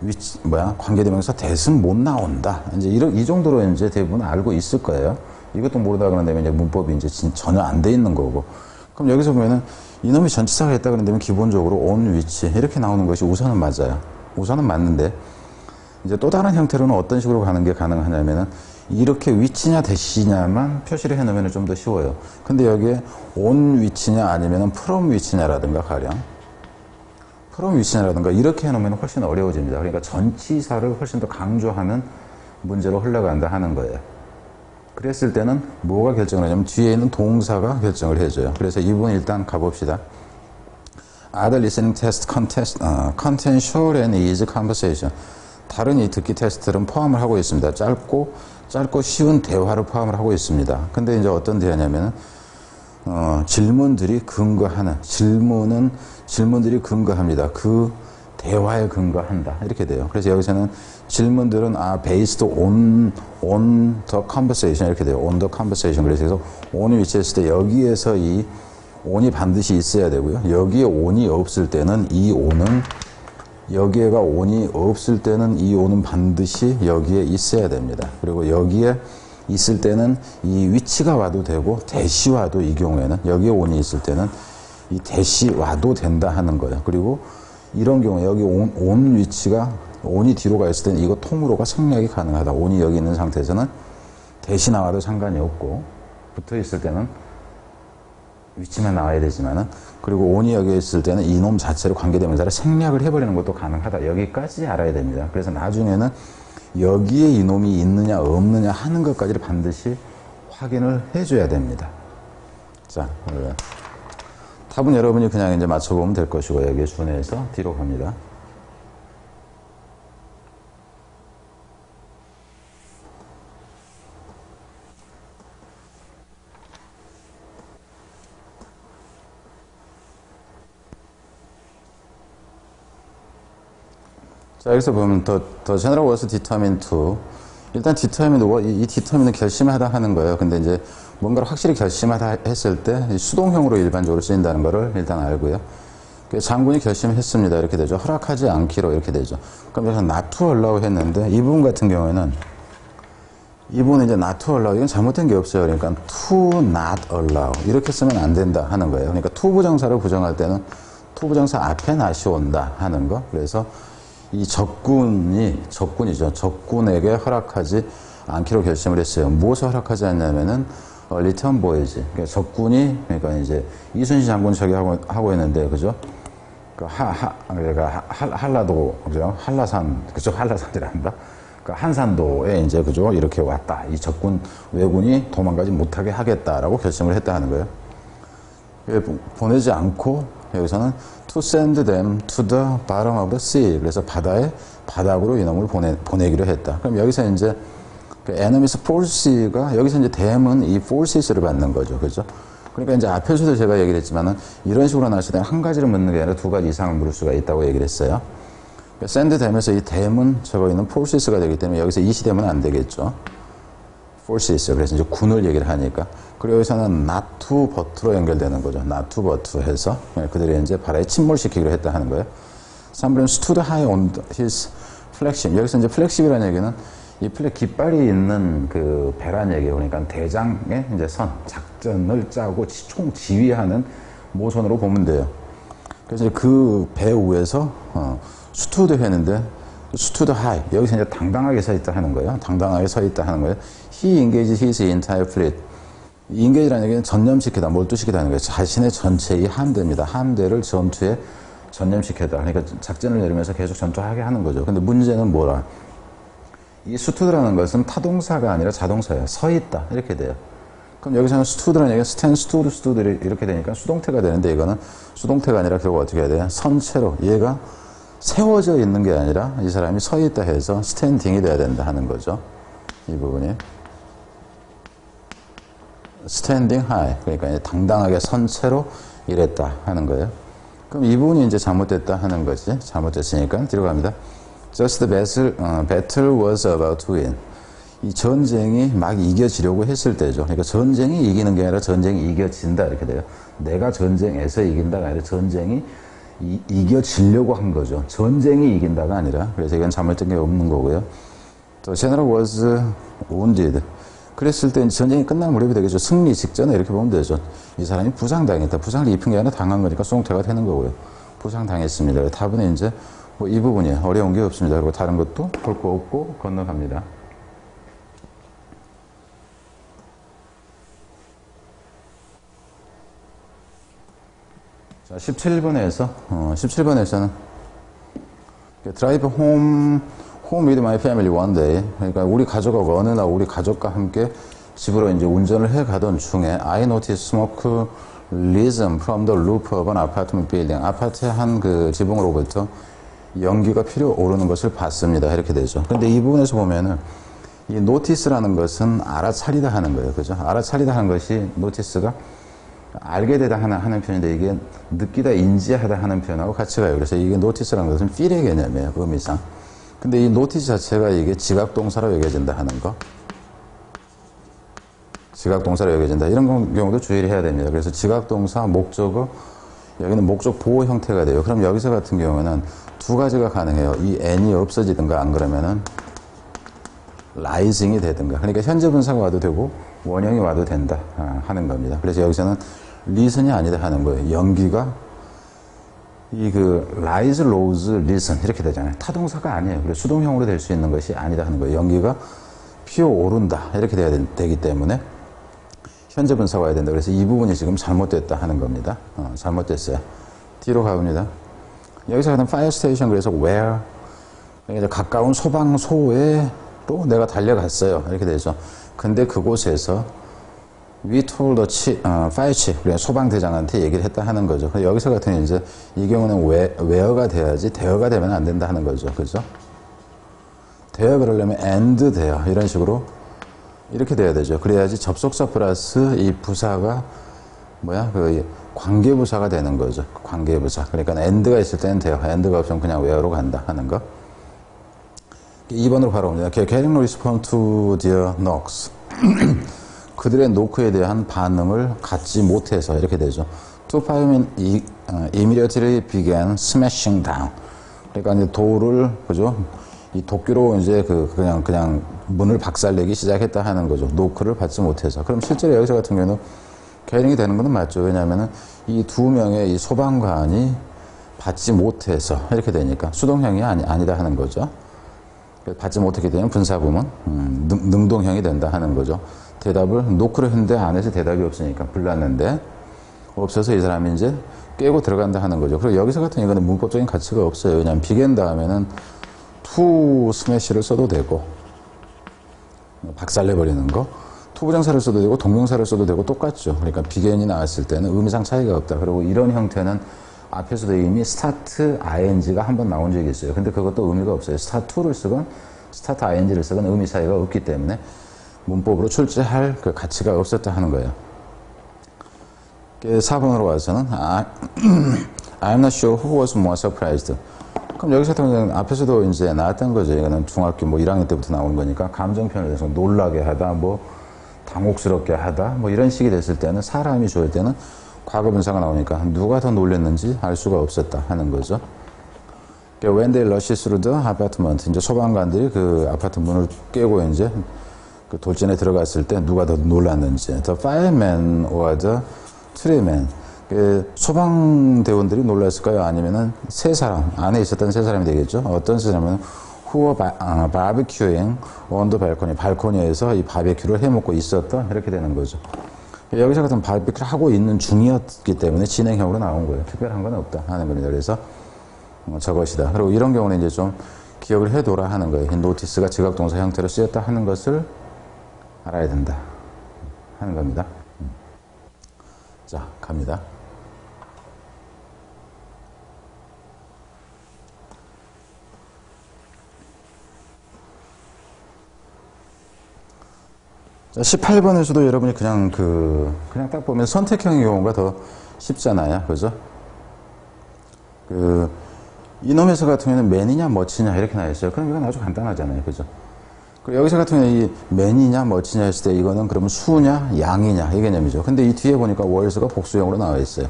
위치 뭐야 관계대명사 대신 못 나온다. 이제 이런 이 정도로 이제 대부분 알고 있을 거예요. 이것도 모르다 그런다면 이제 문법이 이제 전혀 안 돼 있는 거고. 그럼 여기서 보면은 이놈이 전치사가 있다 그런다면 기본적으로 온 위치 이렇게 나오는 것이 우선은 맞아요. 우선은 맞는데 이제 또 다른 형태로는 어떤 식으로 가는 게 가능하냐면은 이렇게 위치냐 대시냐만 표시를 해놓으면 좀 더 쉬워요. 근데 여기에 온 위치냐 아니면은 프롬 위치냐라든가 가령 프롬 위치냐라든가 이렇게 해놓으면 훨씬 어려워집니다. 그러니까 전치사를 훨씬 더 강조하는 문제로 흘러간다 하는 거예요. 그랬을 때는 뭐가 결정을 하냐면 뒤에 있는 동사가 결정을 해줘요. 그래서 이 부분 일단 가봅시다. Other listening test contest, uh, content short and easy conversation. 다른 이 듣기 테스트는 포함을 하고 있습니다. 짧고 짧고 쉬운 대화를 포함을 하고 있습니다. 근데 이제 어떤 대화냐면은 어, 질문들이 근거하는 질문은 질문들이 근거합니다. 그 대화에 근거한다 이렇게 돼요. 그래서 여기서는 질문들은 아 based on on the 이렇게 돼요. the conversation 그래서 on이 위치했을 때 여기에서 이 on이 반드시 있어야 되고요. 여기에 on이 없을 때는 이 on은 여기에가 on이 없을 때는 이 on은 반드시 여기에 있어야 됩니다. 그리고 여기에 있을 때는 이 위치가 와도 되고 대시 와도 이 경우에는 여기에 on이 있을 때는 이 대시 와도 된다 하는 거예요. 그리고 이런 경우에 여기 온, 온 위치가 온이 뒤로 가 있을 때는 이거 통으로가 생략이 가능하다. 온이 여기 있는 상태에서는 대시 나와도 상관이 없고 붙어 있을 때는 위치만 나와야 되지만은 그리고 온이 여기 있을 때는 이놈 자체로 관계대명사를 생략을 해버리는 것도 가능하다. 여기까지 알아야 됩니다. 그래서 나중에는 여기에 이놈이 있느냐 없느냐 하는 것까지를 반드시 확인을 해줘야 됩니다. 자, 답은 여러분이 그냥 이제 맞춰보면 될 것이고 여기에 준해서 뒤로 갑니다. 자, 여기서 보면 더, 더 general. 일단 determined, 이, 이 determined 결심하다 하는 거예요. 근데 이제 뭔가를 확실히 결심하다 했을 때 수동형으로 일반적으로 쓰인다는 거를 일단 알고요. 장군이 결심했습니다. 이렇게 되죠. 허락하지 않기로 이렇게 되죠. 그럼 여기서 to allow 했는데 이 부분 같은 경우에는 이 부분은 이제 to allow 이건 잘못된 게 없어요. 그러니까 to not allow 이렇게 쓰면 안 된다 하는 거예요. 그러니까 to 부정사를 부정할 때는 to 부정사 앞에 not이 온다 하는 거. 그래서 이 적군이 적군이죠. 적군에게 허락하지 않기로 결심을 했어요. 무엇을 허락하지 않냐면은 a return voyage. 그러니까 적군이 그러니까 이제 이순신 장군 저기 하고 하고 있는데 그죠? 그 하, 하, 그러니까 하, 한라도 그죠? 한라산 그쪽 한라산이란다. 그 한산도에 이제 그죠? 이렇게 왔다. 이 적군 왜군이 도망가지 못하게 하겠다라고 결심을 했다 하는 거예요. 보내지 않고 여기서는 to send them to the bottom of the sea. 그래서 바다에 바닥으로 이놈을 보내 보내기로 했다. 그럼 여기서 이제 그 enemies force가 여기서 이제 dam은 이 forces를 받는 거죠. 그죠? 그러니까 이제 앞에서도 제가 얘기를 했지만은 이런 식으로 나왔을 때한 가지를 묻는 게 아니라 두 가지 이상을 물을 수가 있다고 얘기를 했어요. 그러니까 send them에서 이 dam은 적어 있는 forces가 되기 때문에 여기서 이 시되면 안 되겠죠. forces. 그래서 이제 군을 얘기를 하니까. 그리고 여기서는 to but로 연결되는 거죠. to but 해서 그들이 이제 바다에 침몰시키기로 했다 하는 거예요. 3번은 stood high on his flagship. 여기서 이제 flagship이라는 얘기는 이 flag 깃발이 있는 그 배란 얘기예요. 그러니까 대장의 이제 선, 작전을 짜고 총 지휘하는 모선으로 보면 돼요. 그래서 그 배 위에서 어, stood 했는데 stood high 여기서 이제 당당하게 서 있다 하는 거예요. 당당하게 서 있다 하는 거예요. He engaged his entire fleet. engage라는 얘기는 전념시키다, 몰두시키다는 거예요. 자신의 전체 이 함대입니다. 함대를 전투에 전념시켰다. 그러니까 작전을 내리면서 계속 전투하게 하는 거죠. 근데 문제는 뭐라? 이 stood라는 것은 타동사가 아니라 자동사예요. 서 있다. 이렇게 돼요. 그럼 여기서는 stood라는 얘기가 stand, stood, stood 이렇게 되니까 수동태가 되는데 이거는 수동태가 아니라 결국 어떻게 해야 돼요? 선 채로. 얘가 세워져 있는 게 아니라 이 사람이 서 있다 해서 standing이 돼야 된다 하는 거죠. 이 부분이. standing high. 그러니까 당당하게 선 채로 일했다 하는 거예요. 그럼 이 부분이 이제 잘못됐다 하는 거지. 잘못됐으니까 뒤로 갑니다. Just the battle, uh, battle was about to win. 이 전쟁이 막 이겨지려고 했을 때죠. 그러니까 전쟁이 이기는 게 아니라 전쟁이 이겨진다 이렇게 돼요. 내가 전쟁에서 이긴다가 아니라 전쟁이 이, 이 겨지려고 한 거죠. 전쟁이 이긴다가 아니라 그래서 이건 잘못된 게 없는 거고요. 또 general was wounded. 그랬을 때 전쟁이 끝난 무렵이 되겠죠. 승리 직전에 이렇게 보면 되죠. 이 사람이 부상당했다. 부상을 입힌 게 아니라 당한 거니까 수동태가 되는 거고요. 부상당했습니다. 답은 이제 뭐 이 부분이 어려운 게 없습니다. 그리고 다른 것도 볼 거 없고 건너갑니다. 자, 17번에서, 어, 17번에서는 drive home, home with my family one day. 그러니까 우리 가족하고 어느 날 우리 가족과 함께 집으로 이제 운전을 해 가던 중에 noticed smoke risen from the roof of an apartment building. 아파트의 한그 지붕으로부터 연기가 피어 오르는 것을 봤습니다. 이렇게 되죠. 근데 이 부분에서 보면은 이 notice라는 것은 알아차리다 하는 거예요. 그죠? 알아차리다 하는 것이 notice가 알게 되다 하는, 하는 표현인데 이게 느끼다, 인지하다 하는 표현하고 같이 가요. 그래서 이게 notice라는 것은 feel의 개념이에요. 그 의미상. 근데 이 notice 자체가 이게 지각동사로 여겨진다 하는 거. 지각동사로 여겨진다. 이런 경우도 주의를 해야 됩니다. 그래서 지각동사, 목적어, 여기는 목적 보어 형태가 돼요. 그럼 여기서 같은 경우는 두 가지가 가능해요. 이 n이 없어지든가 안 그러면은 rising이 되든가. 그러니까 현재 분사가 와도 되고 원형이 와도 된다 아, 하는 겁니다. 그래서 여기서는 risen이 아니다 하는 거예요. 연기가 이 그 rise, rose, risen 이렇게 되잖아요. 타동사가 아니에요. 그래서 수동형으로 될 수 있는 것이 아니다 하는 거예요. 연기가 피어 오른다 이렇게 돼야 되기 때문에 현재 분사가 와야 된다. 그래서 이 부분이 지금 잘못됐다 하는 겁니다. 어, 잘못됐어요. 뒤로 가봅니다. 여기서 하는 fire station 그래서 where 그러니까 가까운 소방서에 또 내가 달려갔어요. 이렇게 되죠. 근데 그곳에서 we told the 어, fire chief, 그러니까 소방대장한테 얘기를 했다 하는 거죠. 여기서 같은 이제 이 경우는 where, where가 돼야지 대어가 되면 안 된다 하는 거죠. 그죠? 대어 그러려면 and 대어 이런 식으로 이렇게 돼야 되죠. 그래야지 접속사 플러스 이 부사가 뭐야 그 관계부사가 되는 거죠. 관계부사. 그러니까 and가 있을 때는 돼요. and가 없으면 그냥 where로 간다 하는 거. 2번으로 바로 옵니다. Getting response to their knocks. 그들의 노크에 대한 반응을 갖지 못해서 이렇게 되죠. To firemen immediately began smashing down. 그러니까 이제 돌을 그죠? 이 도끼로 이제 그 그냥 그냥 문을 박살내기 시작했다 하는 거죠. 노크를 받지 못해서. 그럼 실제로 여기서 같은 경우는 캐링이 되는 것은 맞죠. 왜냐하면 이 두 명의 이 소방관이 받지 못해서 이렇게 되니까 수동형이 아니, 아니다 하는 거죠. 받지 못하게 되면 분사구문 음, 능, 능동형이 된다 하는 거죠. 대답을 노크를 했는데 안에서 대답이 없으니까 불났는데 없어서 이 사람이 이제 깨고 들어간다 하는 거죠. 그리고 여기서 같은 이거는 문법적인 가치가 없어요. 왜냐하면 began 다음에는 to smash를 써도 되고 박살내버리는 거 to부정사를 써도 되고 동명사를 써도 되고 똑같죠. 그러니까 began이 나왔을 때는 의미상 차이가 없다. 그리고 이런 형태는 앞에서도 이미 start ing가 한 번 나온 적이 있어요. 근데 그것도 의미가 없어요. start를 쓰건 start ing를 쓰건 의미 차이가 없기 때문에 문법으로 출제할 그 가치가 없었다 하는 거예요. 4번으로 와서는 아, I'm not sure who was more surprised. 그럼 여기서 경우는 앞에서도 이제 나왔던 거죠. 이거는 중학교 뭐 1학년 때부터 나오는 거니까 감정 표현을 해서 놀라게 하다, 뭐 당혹스럽게 하다, 뭐 이런 식이 됐을 때는 사람이 좋을 때는 과거 분사가 나오니까 누가 더 놀랬는지 알 수가 없었다 하는 거죠. 그러니까 through the apartment, 이제 소방관들이 그 아파트 문을 깨고 이제 그 돌진에 들어갔을 때 누가 더 놀랐는지. Or the treeman. 그 소방대원들이 놀랐을까요? 아니면은 세 사람, 안에 있었던 세 사람이 되겠죠? 어떤 세 사람은 who were 아, on the balcony, 발코니에서 이 바베큐를 해 먹고 있었다? 이렇게 되는 거죠. 여기서 같은 바비큐를 하고 있는 중이었기 때문에 진행형으로 나온 거예요. 특별한 건 없다 하는 겁니다. 그래서 어, 저것이다. 그리고 이런 경우는 이제 좀 기억을 해둬라 하는 거예요. notice가 지각동사 형태로 쓰였다 하는 것을 알아야 된다 하는 겁니다. 음. 자, 갑니다. 18번에서도 여러분이 그냥 그, 그냥 딱 보면 선택형의 경우가 더 쉽잖아요. 그죠? 그, 이놈에서 같은 경우는 맨이냐, 멋이냐, 이렇게 나와 있어요. 그럼 이건 아주 간단하잖아요. 그죠? 그리고 여기서 같은 경우는 이 맨이냐, 멋이냐 했을 때 이거는 그러면 수냐, 양이냐, 이 개념이죠. 근데 이 뒤에 보니까 월수가 복수형으로 나와 있어요.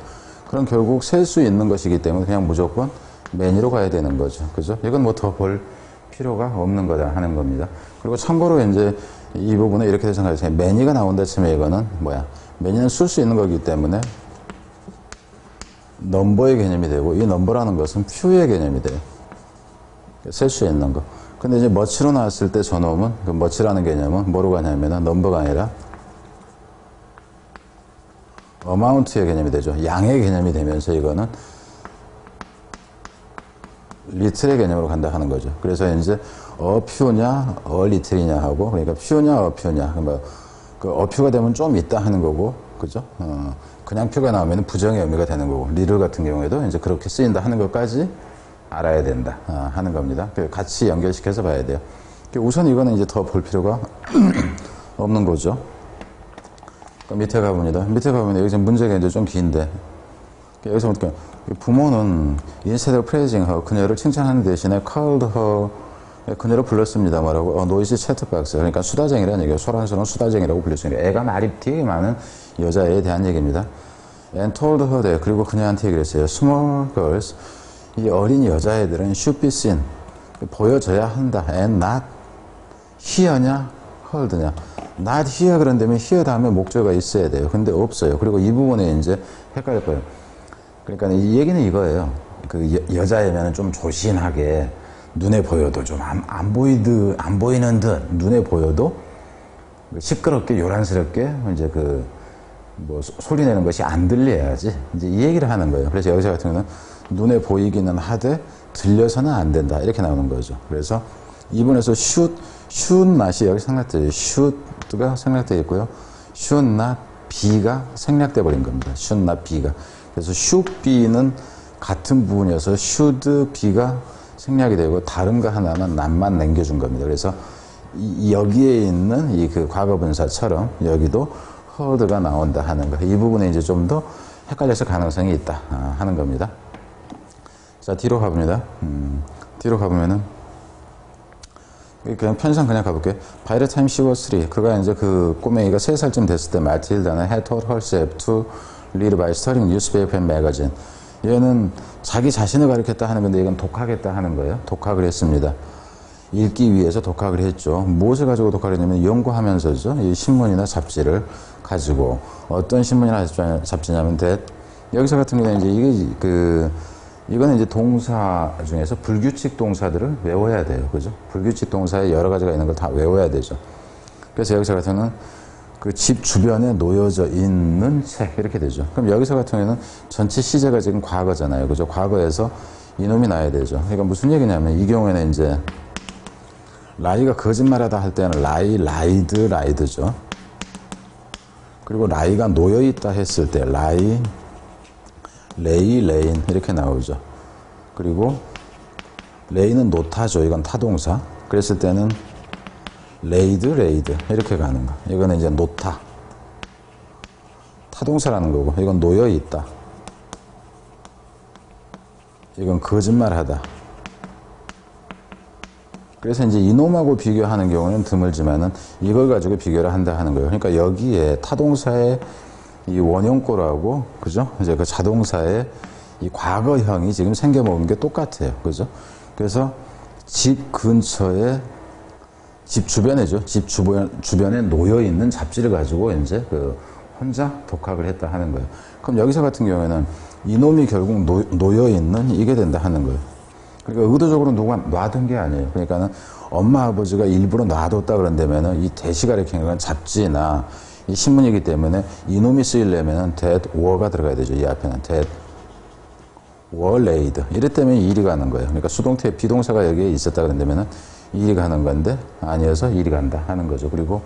그럼 결국 셀 수 있는 것이기 때문에 그냥 무조건 맨이로 가야 되는 거죠. 그죠? 이건 뭐 더 볼 필요가 없는 거다 하는 겁니다. 그리고 참고로 이제 이 부분은 이렇게 생각해요. many가 나온다 치면 이거는 뭐야? many는 쓸 수 있는 거기 때문에 number의 개념이 되고 이 number라는 것은 few의 개념이 돼요. 셀 수 있는 거. 근데 이제 much로 나왔을 때 저놈은 그 much라는 개념은 뭐로 가냐면은 number가 아니라 amount의 개념이 되죠. 양의 개념이 되면서 이거는 리틀의 개념으로 간다 하는 거죠. 그래서 이제 어퓨냐, 어리틀이냐 하고, 그러니까 퓨냐, 어퓨냐. 뭐, 그 어퓨가 되면 좀 있다 하는 거고, 그죠? 어, 그냥 퓨가 나오면 부정의 의미가 되는 거고, 리를 같은 경우에도 이제 그렇게 쓰인다 하는 것까지 알아야 된다 아, 하는 겁니다. 그 같이 연결시켜서 봐야 돼요. 그 우선 이거는 이제 더 볼 필요가 없는 거죠. 그 밑에 가봅니다. 밑에 가보면 여기 지금 문제가 이제 좀 긴데 여기서 보니까 부모는 praising her 그녀를 칭찬하는 대신에 called her 그녀를 불렀습니다. 뭐라고? 어, noisy chatterbox. 그러니까 수다쟁이라는 얘기예요. 소란스러운 수다쟁이라고 있는 애가 말이 되게 많은 여자애에 대한 얘기입니다. And told her that. 그리고 그녀한테 얘기를 했어요. Small girls. 이 어린 여자애들은 should be seen. 보여져야 한다. And not hear냐? heard냐? not hear 그런다면 hear 다음에 목적어가 있어야 돼요. 근데 없어요. 그리고 이 부분에 이제 헷갈릴 거예요. 그러니까 이 얘기는 이거예요. 그 여, 여자애면 좀 조신하게 눈에 보여도 좀안 안 보이듯 안 보이는 듯 눈에 보여도 시끄럽게 요란스럽게 이제 그 뭐 소리 내는 것이 안 들려야지 이제 이 얘기를 하는 거예요. 그래서 여기서 같은 경우는 눈에 보이기는 하되 들려서는 안 된다 이렇게 나오는 거죠. 그래서 이분에서 슛, 슛 맛이 여기 생략되죠. 슛가 생략되어 있고요. should be가 생략돼 버린 겁니다. should be가. 그래서 should be는 같은 부분이어서 should be가 생략이 되고 다른 거 하나는 not만 남겨준 겁니다. 그래서 이, 여기에 있는 이 그 과거분사처럼 여기도 heard가 나온다 하는 거. 이 부분에 이제 좀 더 헷갈려서 가능성이 있다 아, 하는 겁니다. 자 뒤로 가봅니다. 음, 뒤로 가보면은 그냥 편상 그냥 가볼게요. Time she was three, 그가 이제 그 꼬맹이가 세 살쯤 됐을 때 마틸다는 taught herself to read by studying newspaper and magazine. 얘는 자기 자신을 가르쳤다 하는 건데 이건 독학했다 하는 거예요. 독학을 했습니다. 읽기 위해서 독학을 했죠. 무엇을 가지고 독학을 했냐면 연구하면서죠. 이 신문이나 잡지를 가지고 어떤 신문이나 잡지냐면 대 여기서 같은 경우는 이제 이게 그 이거는 이제 동사 중에서 불규칙 동사들을 외워야 돼요. 그죠? 불규칙 동사에 여러 가지가 있는 걸 다 외워야 되죠. 그래서 여기서 같은 경우는 그 집 주변에 놓여져 있는 책 이렇게 되죠. 그럼 여기서 같은 경우에는 전체 시제가 지금 과거잖아요. 그죠? 과거에서 이놈이 나야 되죠. 그러니까 무슨 얘기냐면 이 경우에는 이제 lie가 거짓말하다 할 때는 lie, lied, lied죠. 그리고 lie가 놓여 있다 했을 때 lie, lay, lain 이렇게 나오죠. 그리고 lay는 놓다죠. 이건 타동사. 그랬을 때는 laid, laid 이렇게 가는 거. 이거는 이제 놓다. 타동사라는 거고 이건 놓여 있다. 이건 거짓말하다. 그래서 이제 이놈하고 비교하는 경우는 드물지만은 이걸 가지고 비교를 한다 하는 거예요. 그러니까 여기에 타동사의 이 원형꼬라고 그죠? 이제 그 자동사의 이 과거형이 지금 생겨먹은 게 똑같아요. 그죠? 그래서 집 근처에 집 주변에죠. 집 주변, 주변에 놓여 있는 잡지를 가지고 이제 그 혼자 독학을 했다 하는 거예요. 그럼 여기서 같은 경우에는 이놈이 결국 놓, 놓여 있는 이게 된다 하는 거예요. 그러니까 의도적으로 누가 놔둔 게 아니에요. 그러니까는 엄마 아버지가 일부러 놔뒀다 그런다면은 이 대시가 이렇게 건 잡지나 이 신문이기 때문에 이놈이 쓰이려면은 that war가 들어가야 되죠. 이 앞에는 that war laid. 이랬다면 일이 가는 거예요. 그러니까 수동태 비동사가 여기에 있었다 그런다면은 일이 가는 건데 아니어서 일이 간다 하는 거죠. 그리고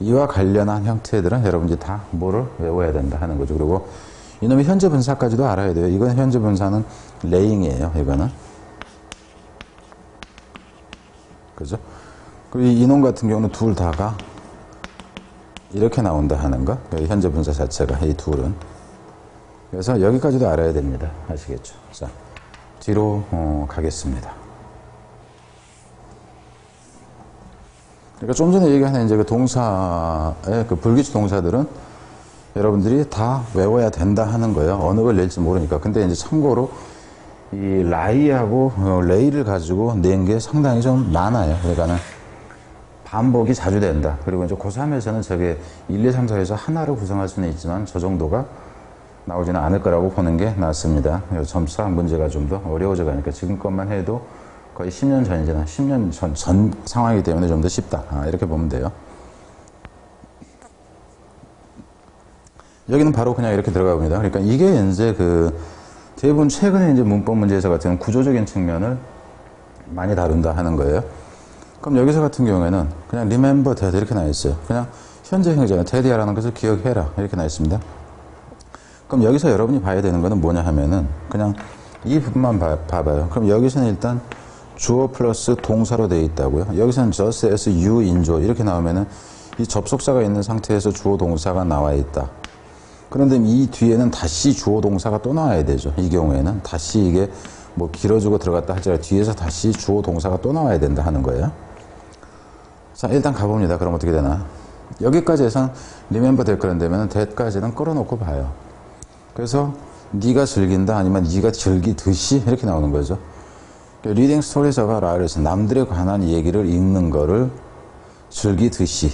이와 관련한 형태들은 여러분들이 다 뭐를 외워야 된다 하는 거죠. 그리고 이놈의 현재 분사까지도 알아야 돼요. 이건 현재 분사는 레잉이에요. 이거는. 그죠? 그리고 이놈 같은 경우는 둘 다가 이렇게 나온다 하는 거. 현재 분사 자체가 이 둘은. 그래서 여기까지도 알아야 됩니다. 아시겠죠? 자, 뒤로 어, 가겠습니다. 그러니까 좀 전에 얘기한 이제 그 동사의 그 불규칙 동사들은 여러분들이 다 외워야 된다 하는 거예요. 어느 걸 낼지 모르니까. 근데 이제 참고로 이 라이하고 어, 레이를 가지고 낸 게 상당히 좀 많아요. 그러니까는 반복이 자주 된다. 그리고 이제 고3에서는 저게 1, 2, 3, 4에서 하나로 구성할 수는 있지만 저 정도가 나오지는 않을 거라고 보는 게 낫습니다. 점수와 문제가 좀 더 어려워져 가니까 지금 것만 해도 거의 10년 전이잖아. 10년 전, 전 상황이기 때문에 좀 더 쉽다. 아, 이렇게 보면 돼요. 여기는 바로 그냥 이렇게 들어가 봅니다. 그러니까 이게 이제 그 대부분 최근에 이제 문법 문제에서 같은 구조적인 측면을 많이 다룬다 하는 거예요. 그럼 여기서 같은 경우에는 그냥 remember that 이렇게 나와 있어요. 그냥 현재 형제는 테디아라는 것을 기억해라 이렇게 나와 있습니다. 그럼 여기서 여러분이 봐야 되는 거는 뭐냐 하면은 그냥 이 부분만 봐, 봐요 그럼 여기서는 일단 주어 플러스 동사로 되어 있다고요. 여기서는 just as you enjoy 이렇게 나오면은 이 접속사가 있는 상태에서 주어 동사가 나와 있다. 그런데 이 뒤에는 다시 주어 동사가 또 나와야 되죠. 이 경우에는 다시 이게 뭐 길어지고 들어갔다 할지라도 뒤에서 다시 주어 동사가 또 나와야 된다 하는 거예요. 자, 일단 가봅니다. 그럼 어떻게 되나? 여기까지 해서 리멤버 될 거란 되면 대까지는 끌어놓고 봐요. 그래서 네가 즐긴다 아니면 네가 즐기듯이 이렇게 나오는 거죠. 리딩 스토리서가 라이어스 남들에 관한 얘기를 읽는 거를 즐기듯이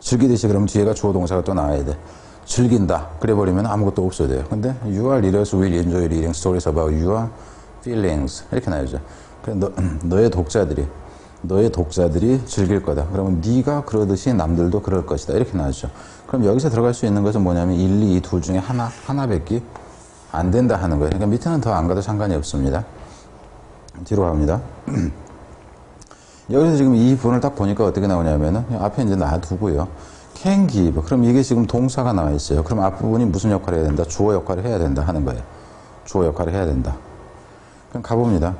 즐기듯이 그러면 뒤에가 주어 동사가 또 나와야 돼. 즐긴다. 그래 버리면 아무것도 없어야 돼요. 근데 you are readers will enjoy reading stories about your feelings 이렇게 나오죠. 너, 너의 독자들이 너의 독자들이 즐길 거다. 그러면 네가 그러듯이 남들도 그럴 것이다. 이렇게 나오죠. 그럼 여기서 들어갈 수 있는 것은 뭐냐면 1, 2, 둘 중에 하나 하나밖에 안 된다 하는 거예요. 그러니까 밑에는 더 안 가도 상관이 없습니다. 뒤로 갑니다. 여기서 지금 이 부분을 딱 보니까 어떻게 나오냐면은 앞에 이제 놔두고요. can give. 그럼 이게 지금 동사가 나와 있어요. 그럼 앞부분이 무슨 역할을 해야 된다? 주어 역할을 해야 된다 하는 거예요. 주어 역할을 해야 된다. 그럼 가봅니다.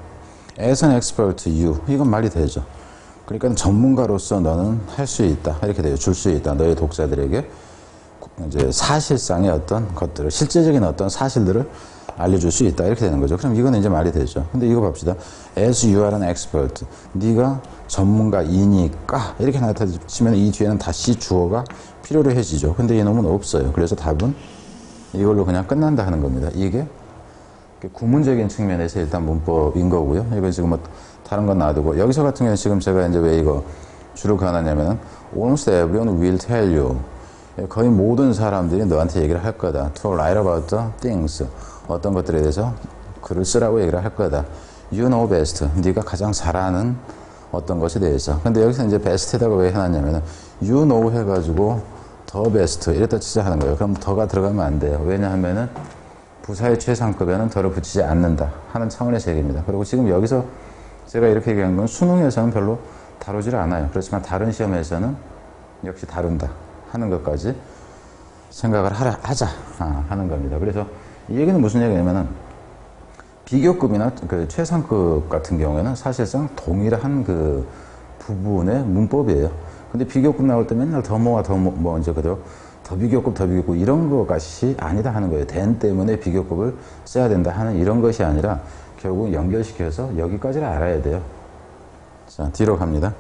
as an expert you. 이건 말이 되죠. 그러니까 전문가로서 너는 할 수 있다. 이렇게 돼요. 줄 수 있다. 너의 독자들에게 이제 사실상의 어떤 것들을, 실제적인 어떤 사실들을 알려줄 수 있다 이렇게 되는 거죠. 그럼 이거는 이제 말이 되죠. 근데 이거 봅시다. As you are an expert, 네가 전문가이니까 이렇게 나타지면 이 뒤에는 다시 주어가 필요로 해지죠. 근데 이놈은 없어요. 그래서 답은 이걸로 그냥 끝난다 하는 겁니다. 이게 구문적인 측면에서 일단 문법인 거고요. 이거 지금 뭐 다른 건 놔두고 여기서 같은 경우는 지금 제가 이제 왜 이거 주로 권하냐면 almost everyone will tell you 거의 모든 사람들이 너한테 얘기를 할 거다. To write about the things. 어떤 것들에 대해서 글을 쓰라고 얘기를 할 거다. You know best. 네가 가장 잘하는 어떤 것에 대해서. 근데 여기서 이제 best에다가 왜 해놨냐면은 you know 해가지고 더 베스트 이랬다 치자 하는 거예요. 그럼 더가 들어가면 안 돼요. 왜냐하면은 부사의 최상급에는 더를 붙이지 않는다 하는 차원에서 얘기입니다. 그리고 지금 여기서 제가 이렇게 얘기한 건 수능에서는 별로 다루지를 않아요. 그렇지만 다른 시험에서는 역시 다룬다 하는 것까지 생각을 하자 아, 하는 겁니다. 그래서 이 얘기는 무슨 얘기냐면은 비교급이나 그 최상급 같은 경우에는 사실상 동일한 그 부분의 문법이에요. 근데 비교급 나올 때 맨날 더 뭐와 더 뭐, 뭐 이제 그대로 더 비교급 더 비교급 이런 것이 아니다 하는 거예요. 된 때문에 비교급을 써야 된다 하는 이런 것이 아니라 결국 연결시켜서 여기까지를 알아야 돼요. 자 뒤로 갑니다.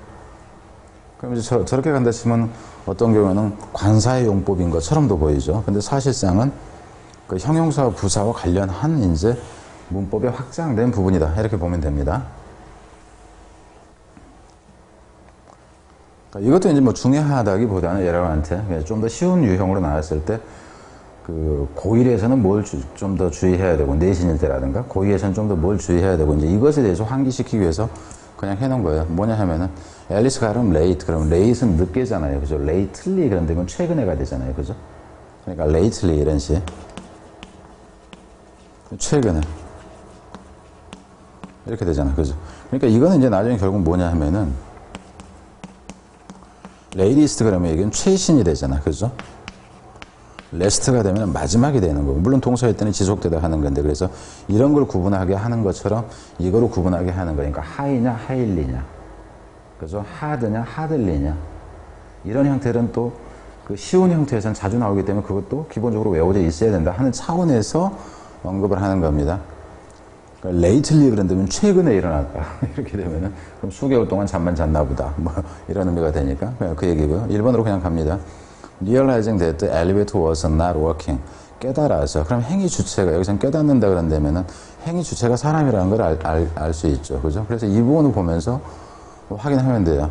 그럼 이제 저, 저렇게 간다 치면 어떤 경우는 관사의 용법인 것처럼도 보이죠. 근데 사실상은 그 형용사와 부사와 관련한 이제 문법에 확장된 부분이다. 이렇게 보면 됩니다. 그러니까 이것도 이제 뭐 중요하다기보다는 여러분한테 좀 더 쉬운 유형으로 나왔을 때, 그, 고1에서는 뭘 좀 더 주의해야 되고, 내신일 때라든가, 고2에서는 좀 더 뭘 주의해야 되고, 이제 이것에 대해서 환기시키기 위해서 그냥 해놓은 거예요. 뭐냐 하면은, Alice got home late. 그럼 late는 늦게잖아요. 그죠? lately 그런데 이건 최근에가 되잖아요. 그죠? 그러니까 lately 이런 식. 최근에. 이렇게 되잖아. 그죠? 그러니까 이거는 이제 나중에 결국 뭐냐 하면은, latest 그러면 이건 최신이 되잖아. 그죠? last가 되면 마지막이 되는 거고. 물론 동사일 때는 지속되다 하는 건데. 그래서 이런 걸 구분하게 하는 것처럼 이거로 구분하게 하는 거니까 high냐, highly냐. 그죠? hard냐, hardly냐. 이런 형태는 또 그 쉬운 형태에서는 자주 나오기 때문에 그것도 기본적으로 외워져 있어야 된다 하는 차원에서 언급을 하는 겁니다. 그러니까 lately 그런다면 최근에 일어났다. 이렇게 되면은 그럼 수개월 동안 잠만 잤나 보다. 뭐 이런 의미가 되니까 그 얘기고요. 1번으로 그냥 갑니다. Realizing that the elevator was not working. 깨달아서 그럼 행위 주체가 여기서는 깨닫는다 그런다면은 행위 주체가 사람이라는 걸알수 있죠. 그죠? 그래서 이 부분을 보면서 확인하면 돼요.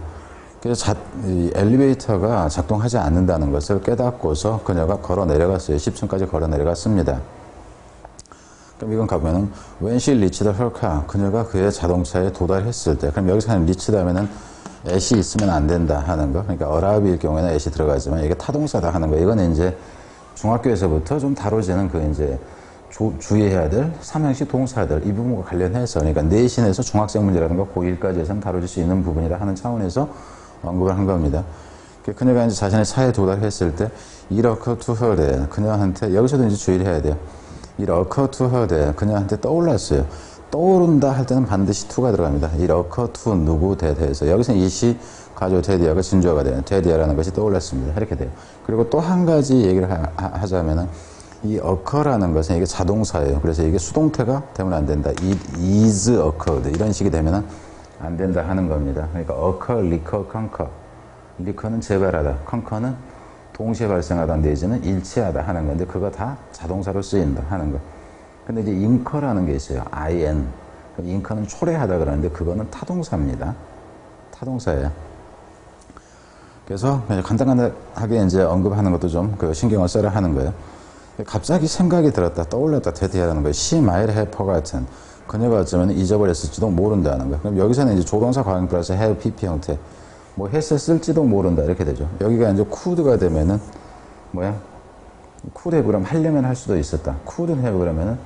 그래서 자, 엘리베이터가 작동하지 않는다는 것을 깨닫고서 그녀가 걸어 내려갔어요. 10층까지 걸어 내려갔습니다. 그럼 이건 가면은 when she 그녀가 그의 자동차에 도달했을 때 그럼 여기서 하는 reached 하면은 애시 있으면 안 된다 하는 거 그러니까 어라비일 경우에는 애시 들어가지만 이게 타동사다 하는 거 이거는 이제 중학교에서부터 좀 다뤄지는 그 이제 조, 주의해야 될 삼형식 동사들 이 부분과 관련해서 그러니까 내신에서 중학생 문제라든가 고1까지 해서는 다뤄질 수 있는 부분이다 하는 차원에서 언급을 한 겁니다. 그녀가 이제 자신의 차에 도달했을 때 이렇게 투혈해 그녀한테 여기서도 이제 주의를 해야 돼요. 이 occur to her 돼. 그녀한테 떠올랐어요. 떠오른다 할 때는 반드시 to가 들어갑니다. 이 occur to 누구 대 대해서 여기서 이시 가조 대디어가 진주어가 돼요. 대디어라는 것이 떠올랐습니다. 이렇게 돼요. 그리고 또 한 가지 얘기를 하, 자면은 이 occur라는 것은 이게 자동사예요. 그래서 이게 수동태가 되면 안 된다. It is occurred 이런 식이 되면은 안 된다 하는 겁니다. 그러니까 occur, recur, concur. recur는 재발하다, concur는 동시에 발생하다 내지는 일치하다 하는 건데 그거 다 자동사로 쓰인다 하는 거. 근데 이제 incur라는 게 있어요. in. incur는 초래하다 그러는데 그거는 타동사입니다. 타동사예요. 그래서 간단하게 이제 언급하는 것도 좀 그 신경을 써라 하는 거예요. 갑자기 생각이 들었다, 떠올랐다, 되대하는 거예요. might have forgotten. 그녀가 어쩌면 잊어버렸을지도 모른다는 거예요. 그럼 여기서는 이제 조동사 과잉 플러스 have pp 형태. 뭐 했었을지도 모른다 이렇게 되죠. 여기가 이제 could가 되면은 뭐야? have 그럼 하려면 할 수도 있었다. couldn't have 그러면은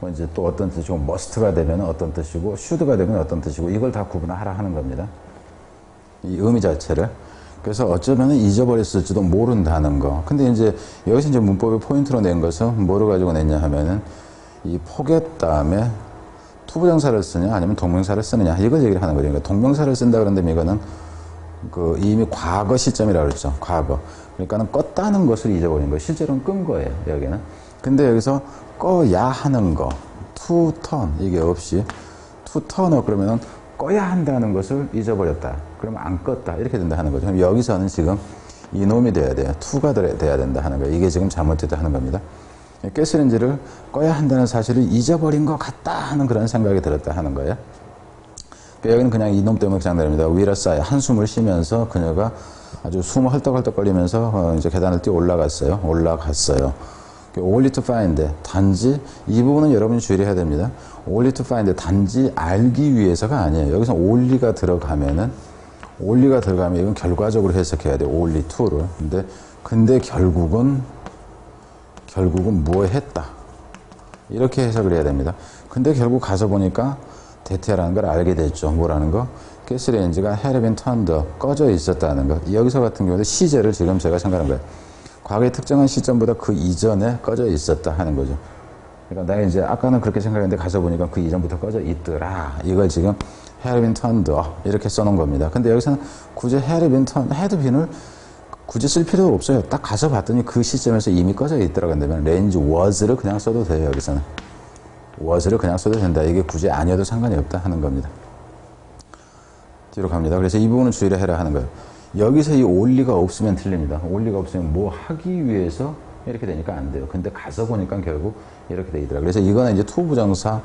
뭐 이제 또 어떤 뜻이고 must가 되면 어떤 뜻이고 should가 되면 어떤 뜻이고 이걸 다 구분하라 하는 겁니다. 이 의미 자체를. 그래서 어쩌면 잊어버렸을지도 모른다는 거. 근데 이제 여기서 이제 문법의 포인트로 낸 것은 뭐를 가지고 냈냐 하면은 이 forget 다음에 투부정사를 쓰냐 아니면 동명사를 쓰느냐 이걸 얘기를 하는 거죠. 그러니까 동명사를 쓴다 그런데 이거는 그 이미 과거 시점이라고 그랬죠. 과거. 그러니까는 껐다는 것을 잊어버린 거예요. 실제로는 끈 거예요. 여기는. 근데 여기서 꺼야 하는 거, to 이게 없이 turn 그러면은 꺼야 한다는 것을 잊어버렸다. 그러면 안 껐다. 이렇게 된다 하는 거죠. 그럼 여기서는 지금 이놈이 돼야 돼요. 투가 돼야 된다 하는 거예요. 이게 지금 잘못됐다 하는 겁니다. 가스렌지를 꺼야 한다는 사실을 잊어버린 것 같다 하는 그런 생각이 들었다 하는 거예요. 여기는 그냥 이놈 때문에 내립니다. 위라싸에 한숨을 쉬면서 그녀가 아주 숨을 헐떡헐떡 거리면서 어 이제 계단을 뛰어 올라갔어요. 올라갔어요. only to find 단지 이 부분은 여러분이 주의해야 됩니다. only to find 단지 알기 위해서가 아니에요. 여기서 only가 들어가면은 only가 들어가면 이건 결과적으로 해석해야 돼요. only to를. 근데 근데 결국은 결국은 뭐 했다. 이렇게 해석을 해야 됩니다. 근데 결국 가서 보니까 that이라는 걸 알게 됐죠. 뭐라는 거? 가스레인지가 had been turned off 꺼져 있었다는 거. 여기서 같은 경우도 시제를 지금 제가 생각하는 거예요. 과거의 특정한 시점보다 그 이전에 꺼져 있었다 하는 거죠. 그러니까 내가 이제 아까는 그렇게 생각했는데 가서 보니까 그 이전부터 꺼져 있더라. 이걸 지금 had been turned off 이렇게 써놓은 겁니다. 근데 여기서는 굳이 had been turned, had been을 굳이 쓸 필요도 없어요. 딱 가서 봤더니 그 시점에서 이미 꺼져 있더라고 한다면 range was를 그냥 써도 돼요. 여기서는. Was를 그냥 써도 된다. 이게 굳이 아니어도 상관이 없다 하는 겁니다. 뒤로 갑니다. 그래서 이 부분은 주의를 해라 하는 거예요. 여기서 이 only가 없으면 틀립니다. only가 없으면 뭐 하기 위해서 이렇게 되니까 안 돼요. 근데 가서 보니까 결국 이렇게 돼 있더라. 그래서 이거는 이제 투부정사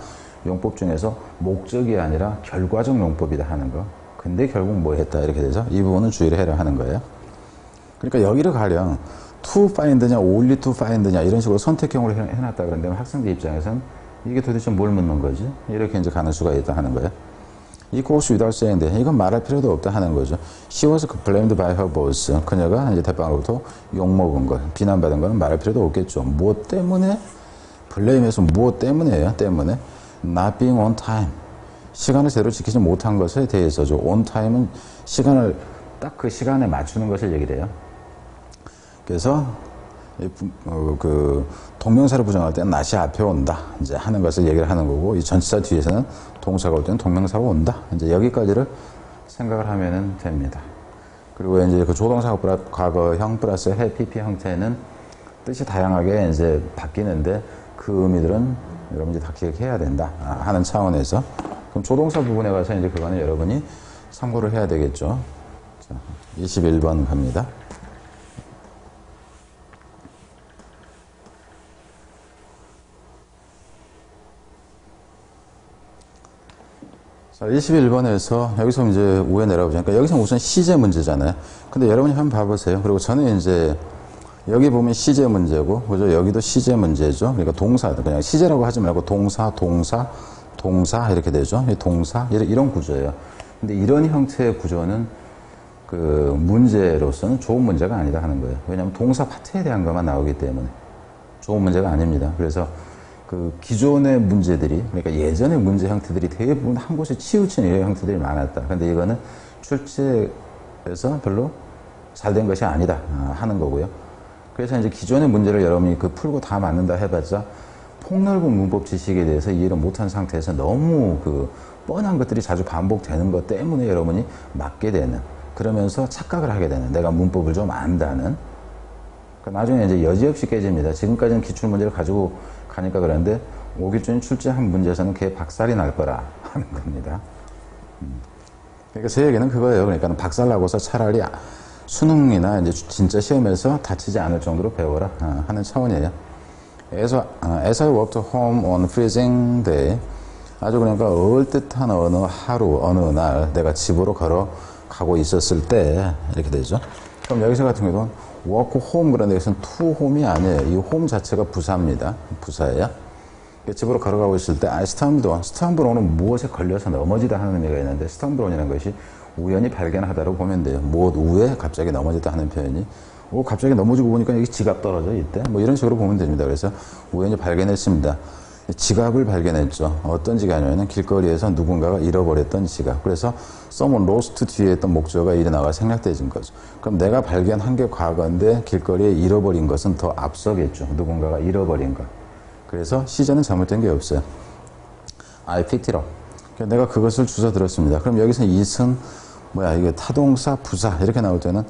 용법 중에서 목적이 아니라 결과적 용법이다 하는 거. 근데 결국 뭐 했다 이렇게 돼서 이 부분은 주의를 해라 하는 거예요. 그러니까 여기를 가령 to find냐, only to find냐 이런 식으로 선택형으로 해놨다 그런데 학생들 입장에서는 이게 도대체 뭘 묻는 거지? 이렇게 이제 가는 수가 있다 하는 거예요. 이 without saying인데 이건 말할 필요도 없다 하는 거죠. She was blamed by her boss. 그녀가 이제 대빵으로부터 욕먹은 것, 비난받은 거는 말할 필요도 없겠죠. 무엇 때문에? 블레임에서 무엇 때문에요? 때문에? Not being on time. 시간을 제대로 지키지 못한 것에 대해서죠. on time은 시간을 딱 그 시간에 맞추는 것을 얘기를 해요. 그래서 어, 그 동명사를 부정할 때는 낫이 앞에 온다 이제 하는 것을 얘기를 하는 거고 이 전치사 뒤에서는 동사가 올 때는 동명사가 온다 이제 여기까지를 생각을 하면 됩니다. 그리고 이제 그 조동사 과거형 플러스 해 PP 형태는 뜻이 다양하게 이제 바뀌는데 그 의미들은 여러분이 다 기억해야 된다 하는 차원에서 그럼 조동사 부분에 가서 이제 그거는 여러분이 참고를 해야 되겠죠. 자, 21번 갑니다. 자, 21번에서 여기서 이제 우에 내려보자. 그러니까 여기서 우선 시제 문제잖아요. 근데 여러분이 한번 봐보세요. 그리고 저는 이제 여기 보면 시제 문제고, 그죠? 여기도 시제 문제죠. 그러니까 동사, 그냥 시제라고 하지 말고 동사, 동사, 동사 이렇게 되죠. 동사 이런 구조예요. 근데 이런 형태의 구조는 그 문제로서는 좋은 문제가 아니다 하는 거예요. 왜냐하면 동사 파트에 대한 것만 나오기 때문에 좋은 문제가 아닙니다. 그래서 그 기존의 문제들이 그러니까 예전의 문제 형태들이 대부분 한 곳에 치우친 이런 형태들이 많았다. 근데 이거는 출제에서 별로 잘 된 것이 아니다 아, 하는 거고요. 그래서 이제 기존의 문제를 여러분이 그 풀고 다 맞는다 해봤자 폭넓은 문법 지식에 대해서 이해를 못한 상태에서 너무 그 뻔한 것들이 자주 반복되는 것 때문에 여러분이 맞게 되는 그러면서 착각을 하게 되는 내가 문법을 좀 안다는 그러니까 나중에 이제 여지없이 깨집니다. 지금까지는 기출 문제를 가지고 가니까 그러는데 오기준 출제한 문제에서는 걔 박살이 날 거라 하는 겁니다. 음. 그러니까 제 얘기는 그거예요. 그러니까 박살 나고서 차라리 수능이나 이제 진짜 시험에서 다치지 않을 정도로 배워라 어, 하는 차원이에요. As I walked home on freezing day, 아주 그러니까 얼뜻한 어느 하루, 어느 날 내가 집으로 걸어 가고 있었을 때 이렇게 되죠. 그럼 여기서 같은 경우는 그런데 여기서는 to home이 아니에요. 이 home 자체가 부사입니다. 부사예요. 집으로 걸어가고 있을 때 on, stumble on은 무엇에 걸려서 넘어지다 하는 의미가 있는데 on이라는 것이 우연히 발견하다로 보면 돼요. 무엇 우에 갑자기 넘어지다 하는 표현이 오 갑자기 넘어지고 보니까 여기 지갑 떨어져 있대. 뭐 이런 식으로 보면 됩니다. 그래서 우연히 발견했습니다. 지갑을 발견했죠. 어떤 지갑이냐면 길거리에서 누군가가 잃어버렸던 지갑. 그래서 someone lost 뒤에 있던 목적어가 일이 나와 생략되진 거죠. 그럼 내가 발견한 게 과거인데 길거리에 잃어버린 것은 더 앞서겠죠. 누군가가 잃어버린 것. 그래서 시제는 잘못된 게 없어요. I picked it up. 내가 그것을 주워 들었습니다. 그럼 여기서 이은 뭐야 이게 타동사 부사 이렇게 나올 때는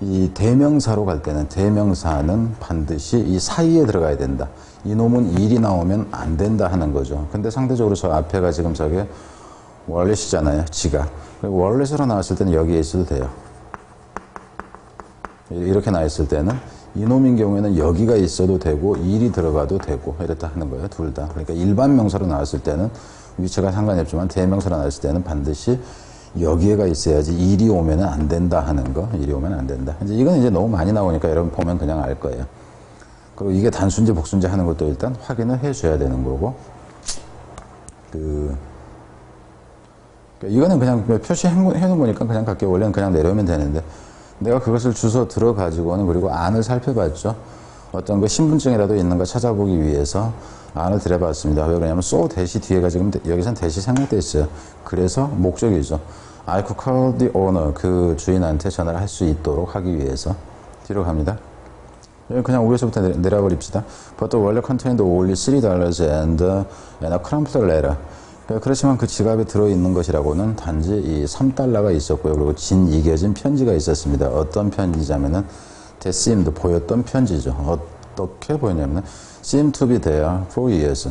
이 대명사로 갈 때는 대명사는 반드시 이 사이에 들어가야 된다. 이놈은 일이 나오면 안 된다 하는 거죠. 근데 상대적으로 저 앞에가 지금 저게 월렛이잖아요. 지가. 월렛으로 나왔을 때는 여기에 있어도 돼요. 이렇게 나와 있을 때는 이놈인 경우에는 여기가 있어도 되고 일이 들어가도 되고 이렇다 하는 거예요. 둘 다. 그러니까 일반 명사로 나왔을 때는 위치가 상관이 없지만 대명사로 나왔을 때는 반드시 여기에가 있어야지 일이 오면 안 된다 하는 거. 일이 오면 안 된다. 이제 이건 이제 너무 많이 나오니까 여러분 보면 그냥 알 거예요. 그리고 이게 단순지 복순지 하는 것도 일단 확인을 해줘야 되는 거고. 그, 그러니까 이거는 그냥 표시해 놓은 거니까 그냥 갈게 원래는 그냥 내려오면 되는데 내가 그것을 주워 들어가지고는 그리고 안을 살펴봤죠. 어떤 그 신분증이라도 있는 거 찾아보기 위해서 안을 들여봤습니다. 왜 그러냐면 so 대시 뒤에가 지금 여기선 대시 생략돼 있어요. 그래서 목적이죠. I could call the owner 그 주인한테 전화를 할 수 있도록 하기 위해서 뒤로 갑니다. 그냥 위에서부터 내려, 버립시다 But the wallet contained only $3 and, and a crumpled letter. 그렇지만 그 지갑에 들어있는 것이라고는 단지 이 3달러가 있었고요. 그리고 진 이겨진 편지가 있었습니다. 어떤 편지자면은 데시임도 보였던 편지죠. 어떻게 보였냐면 seem to be there for years.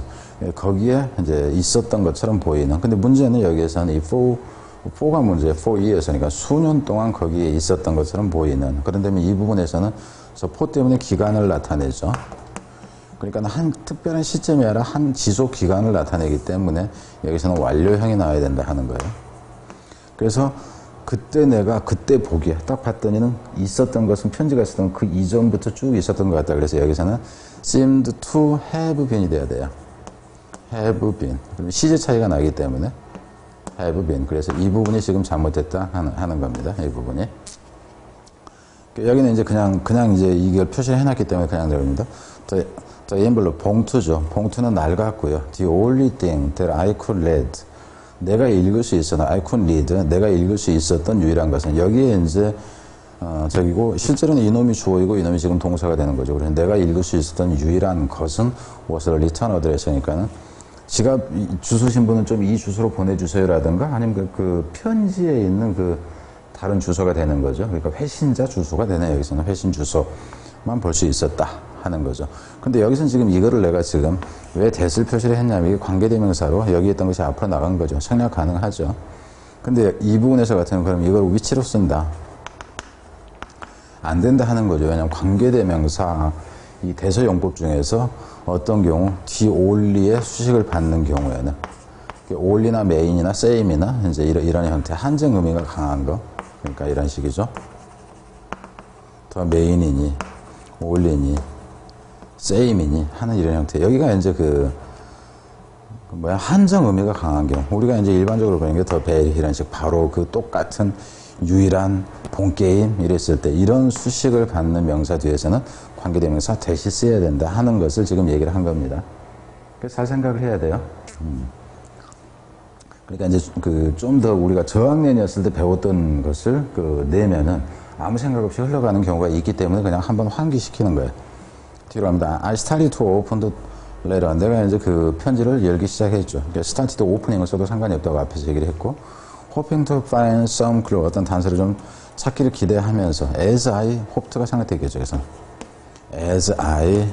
거기에 이제 있었던 것처럼 보이는. 근데 문제는 여기에서는 이 for, for가 문제예요. for years니까 수년 동안 거기에 있었던 것처럼 보이는. 그런데 이 부분에서는 저 for 때문에 기간을 나타내죠. 그러니까 한 특별한 시점이 아니라 한 지속 기간을 나타내기 때문에 여기서는 완료형이 나와야 된다 하는 거예요. 그래서 그때 내가 그때 보기에 딱 봤더니는 있었던 것은 편지가 있었던 그 이전부터 쭉 있었던 것 같다. 그래서 여기서는 seemed to have been이 돼야 돼요. have been. 시제 차이가 나기 때문에 have been. 그래서 이 부분이 지금 잘못됐다 하는, 하는 겁니다. 이 부분이. 여기는 이제 그냥, 그냥 이제 이걸 표시를 해놨기 때문에 그냥 내립니다. 더, 더 envelope, 봉투죠. 봉투는 낡았고요. The only thing that I could read. 내가 읽을 수 있었던, I could read. 내가 읽을 수 있었던 유일한 것은 여기에 이제 어, 저기고 실제로는 이놈이 주어이고 이놈이 지금 동사가 되는 거죠. 그래서 내가 읽을 수 있었던 유일한 것은 was a return address니까는 지갑 주소신 분은 좀 이 주소로 보내주세요라든가 아니면 그, 그 편지에 있는 그 다른 주소가 되는 거죠. 그러니까 회신자 주소가 되네 여기서는 회신 주소만 볼 수 있었다 하는 거죠. 근데 여기서는 지금 이거를 내가 지금 왜 대슬 표시를 했냐면 이게 관계대명사로 여기 있던 것이 앞으로 나간 거죠. 생략 가능하죠. 근데 이 부분에서 같은 그럼 이걸 위치로 쓴다. 안 된다 하는 거죠. 왜냐하면 관계대명사 이 대서용법 중에서 어떤 경우 뒤 올리에 수식을 받는 경우에는 올리나 메인이나 세임이나 이제 이런, 이런 형태 한정 의미가 강한 거 그러니까 이런 식이죠. 더 메인이니 올리니 세임이니 하는 이런 형태 여기가 이제 그, 그 뭐야 한정 의미가 강한 경우 우리가 이제 일반적으로 보는 게 더 베일 이런 식 바로 그 똑같은 유일한 본 게임 이랬을 때 이런 수식을 받는 명사 뒤에서는 관계대명사 대시 써야 된다 하는 것을 지금 얘기를 한 겁니다. 그래서 잘 생각을 해야 돼요. 음. 그러니까 이제 그 좀 더 우리가 저학년이었을 때 배웠던 것을 그 내면은 아무 생각 없이 흘러가는 경우가 있기 때문에 그냥 한번 환기시키는 거예요. 뒤로 갑니다. I started to open the on. 내가 이제 그 편지를 열기 시작했죠. 그러니까 started opening을 써도 상관이 없다고 앞에서 얘기를 했고, hoping to find some clue, 어떤 단서를 좀 찾기를 기대하면서, as I hoped가 상태겠죠. 그래서, as I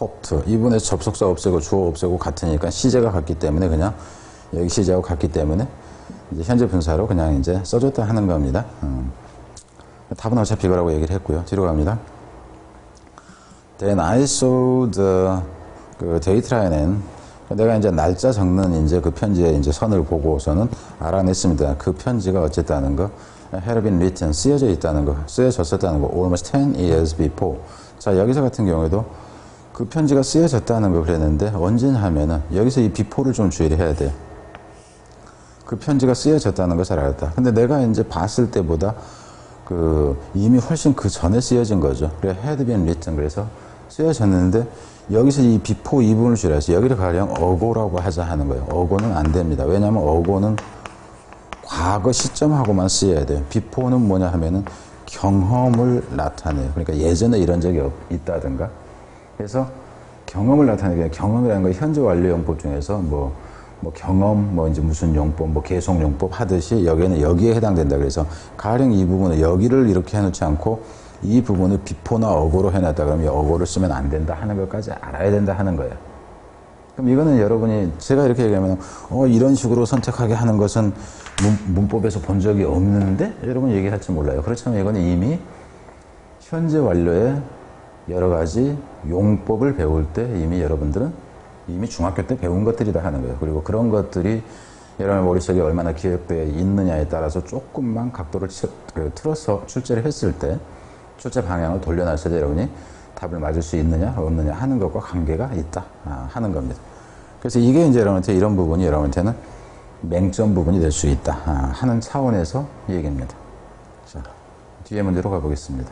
hoped. 이분의 접속사 없애고 주어 없애고 같으니까 시제가 같기 때문에 그냥 여기 시제하고 같기 때문에 이제 현재 분사로 그냥 이제 써줬다 하는 겁니다. 음. 답은 어차피 이거라고 얘기를 했고요. 뒤로 갑니다. Then I saw the 그 데이트 라인엔 내가 이제 날짜 적는 이제 그 편지에 이제 선을 보고서는 알아냈습니다. 그 편지가 어쨌다는 거 had been written 쓰여져 있다는 거 쓰여졌었다는 거 almost 10 years before. 자 여기서 같은 경우에도 그 편지가 쓰여졌다는 걸 그랬는데 언제냐 하면은 여기서 이 before를 좀 주의를 해야 돼요. 그 편지가 쓰여졌다는 것을 알았다. 근데 내가 이제 봤을 때보다 그 이미 훨씬 그 전에 쓰여진 거죠. 그래 been written 그래서 쓰여졌는데 여기서 이 before 이 부분을 줄여서 여기를 가령 ago라고 하자 하는 거예요. ago는 안 됩니다. 왜냐하면 ago는 과거 시점하고만 쓰여야 돼요. before는 뭐냐 하면은 경험을 나타내요. 그러니까 예전에 이런 적이 없, 있다든가. 그래서 경험을 나타내게 경험이라는 건 현재 완료 용법 중에서 뭐, 뭐 경험, 뭐 이제 무슨 용법, 뭐 계속 용법 하듯이 여기는 여기에 해당된다. 그래서 가령 이 부분을 여기를 이렇게 해놓지 않고 이 부분을 비포나 어고로 해놨다 그러면 어고를 쓰면 안 된다 하는 것까지 알아야 된다 하는 거예요. 그럼 이거는 여러분이 제가 이렇게 얘기하면 어 이런 식으로 선택하게 하는 것은 문, 법에서본 적이 없는데 여러분 얘기할지 몰라요. 그렇지만 이거는 이미 현재 완료의 여러 가지 용법을 배울 때 이미 여러분들은 이미 중학교 때 배운 것들이다 하는 거예요. 그리고 그런 것들이 여러분 머릿속에 얼마나 기억되어 있느냐에 따라서 조금만 각도를 치- 그 틀어서 출제를 했을 때 출제 방향을 돌려놨을 때 여러분이 답을 맞을 수 있느냐 없느냐 하는 것과 관계가 있다 아, 하는 겁니다. 그래서 이게 이제 여러분한테 이런 부분이 여러분한테는 맹점 부분이 될 수 있다 아, 하는 차원에서 이 얘기입니다. 자 뒤에 문제로 가보겠습니다.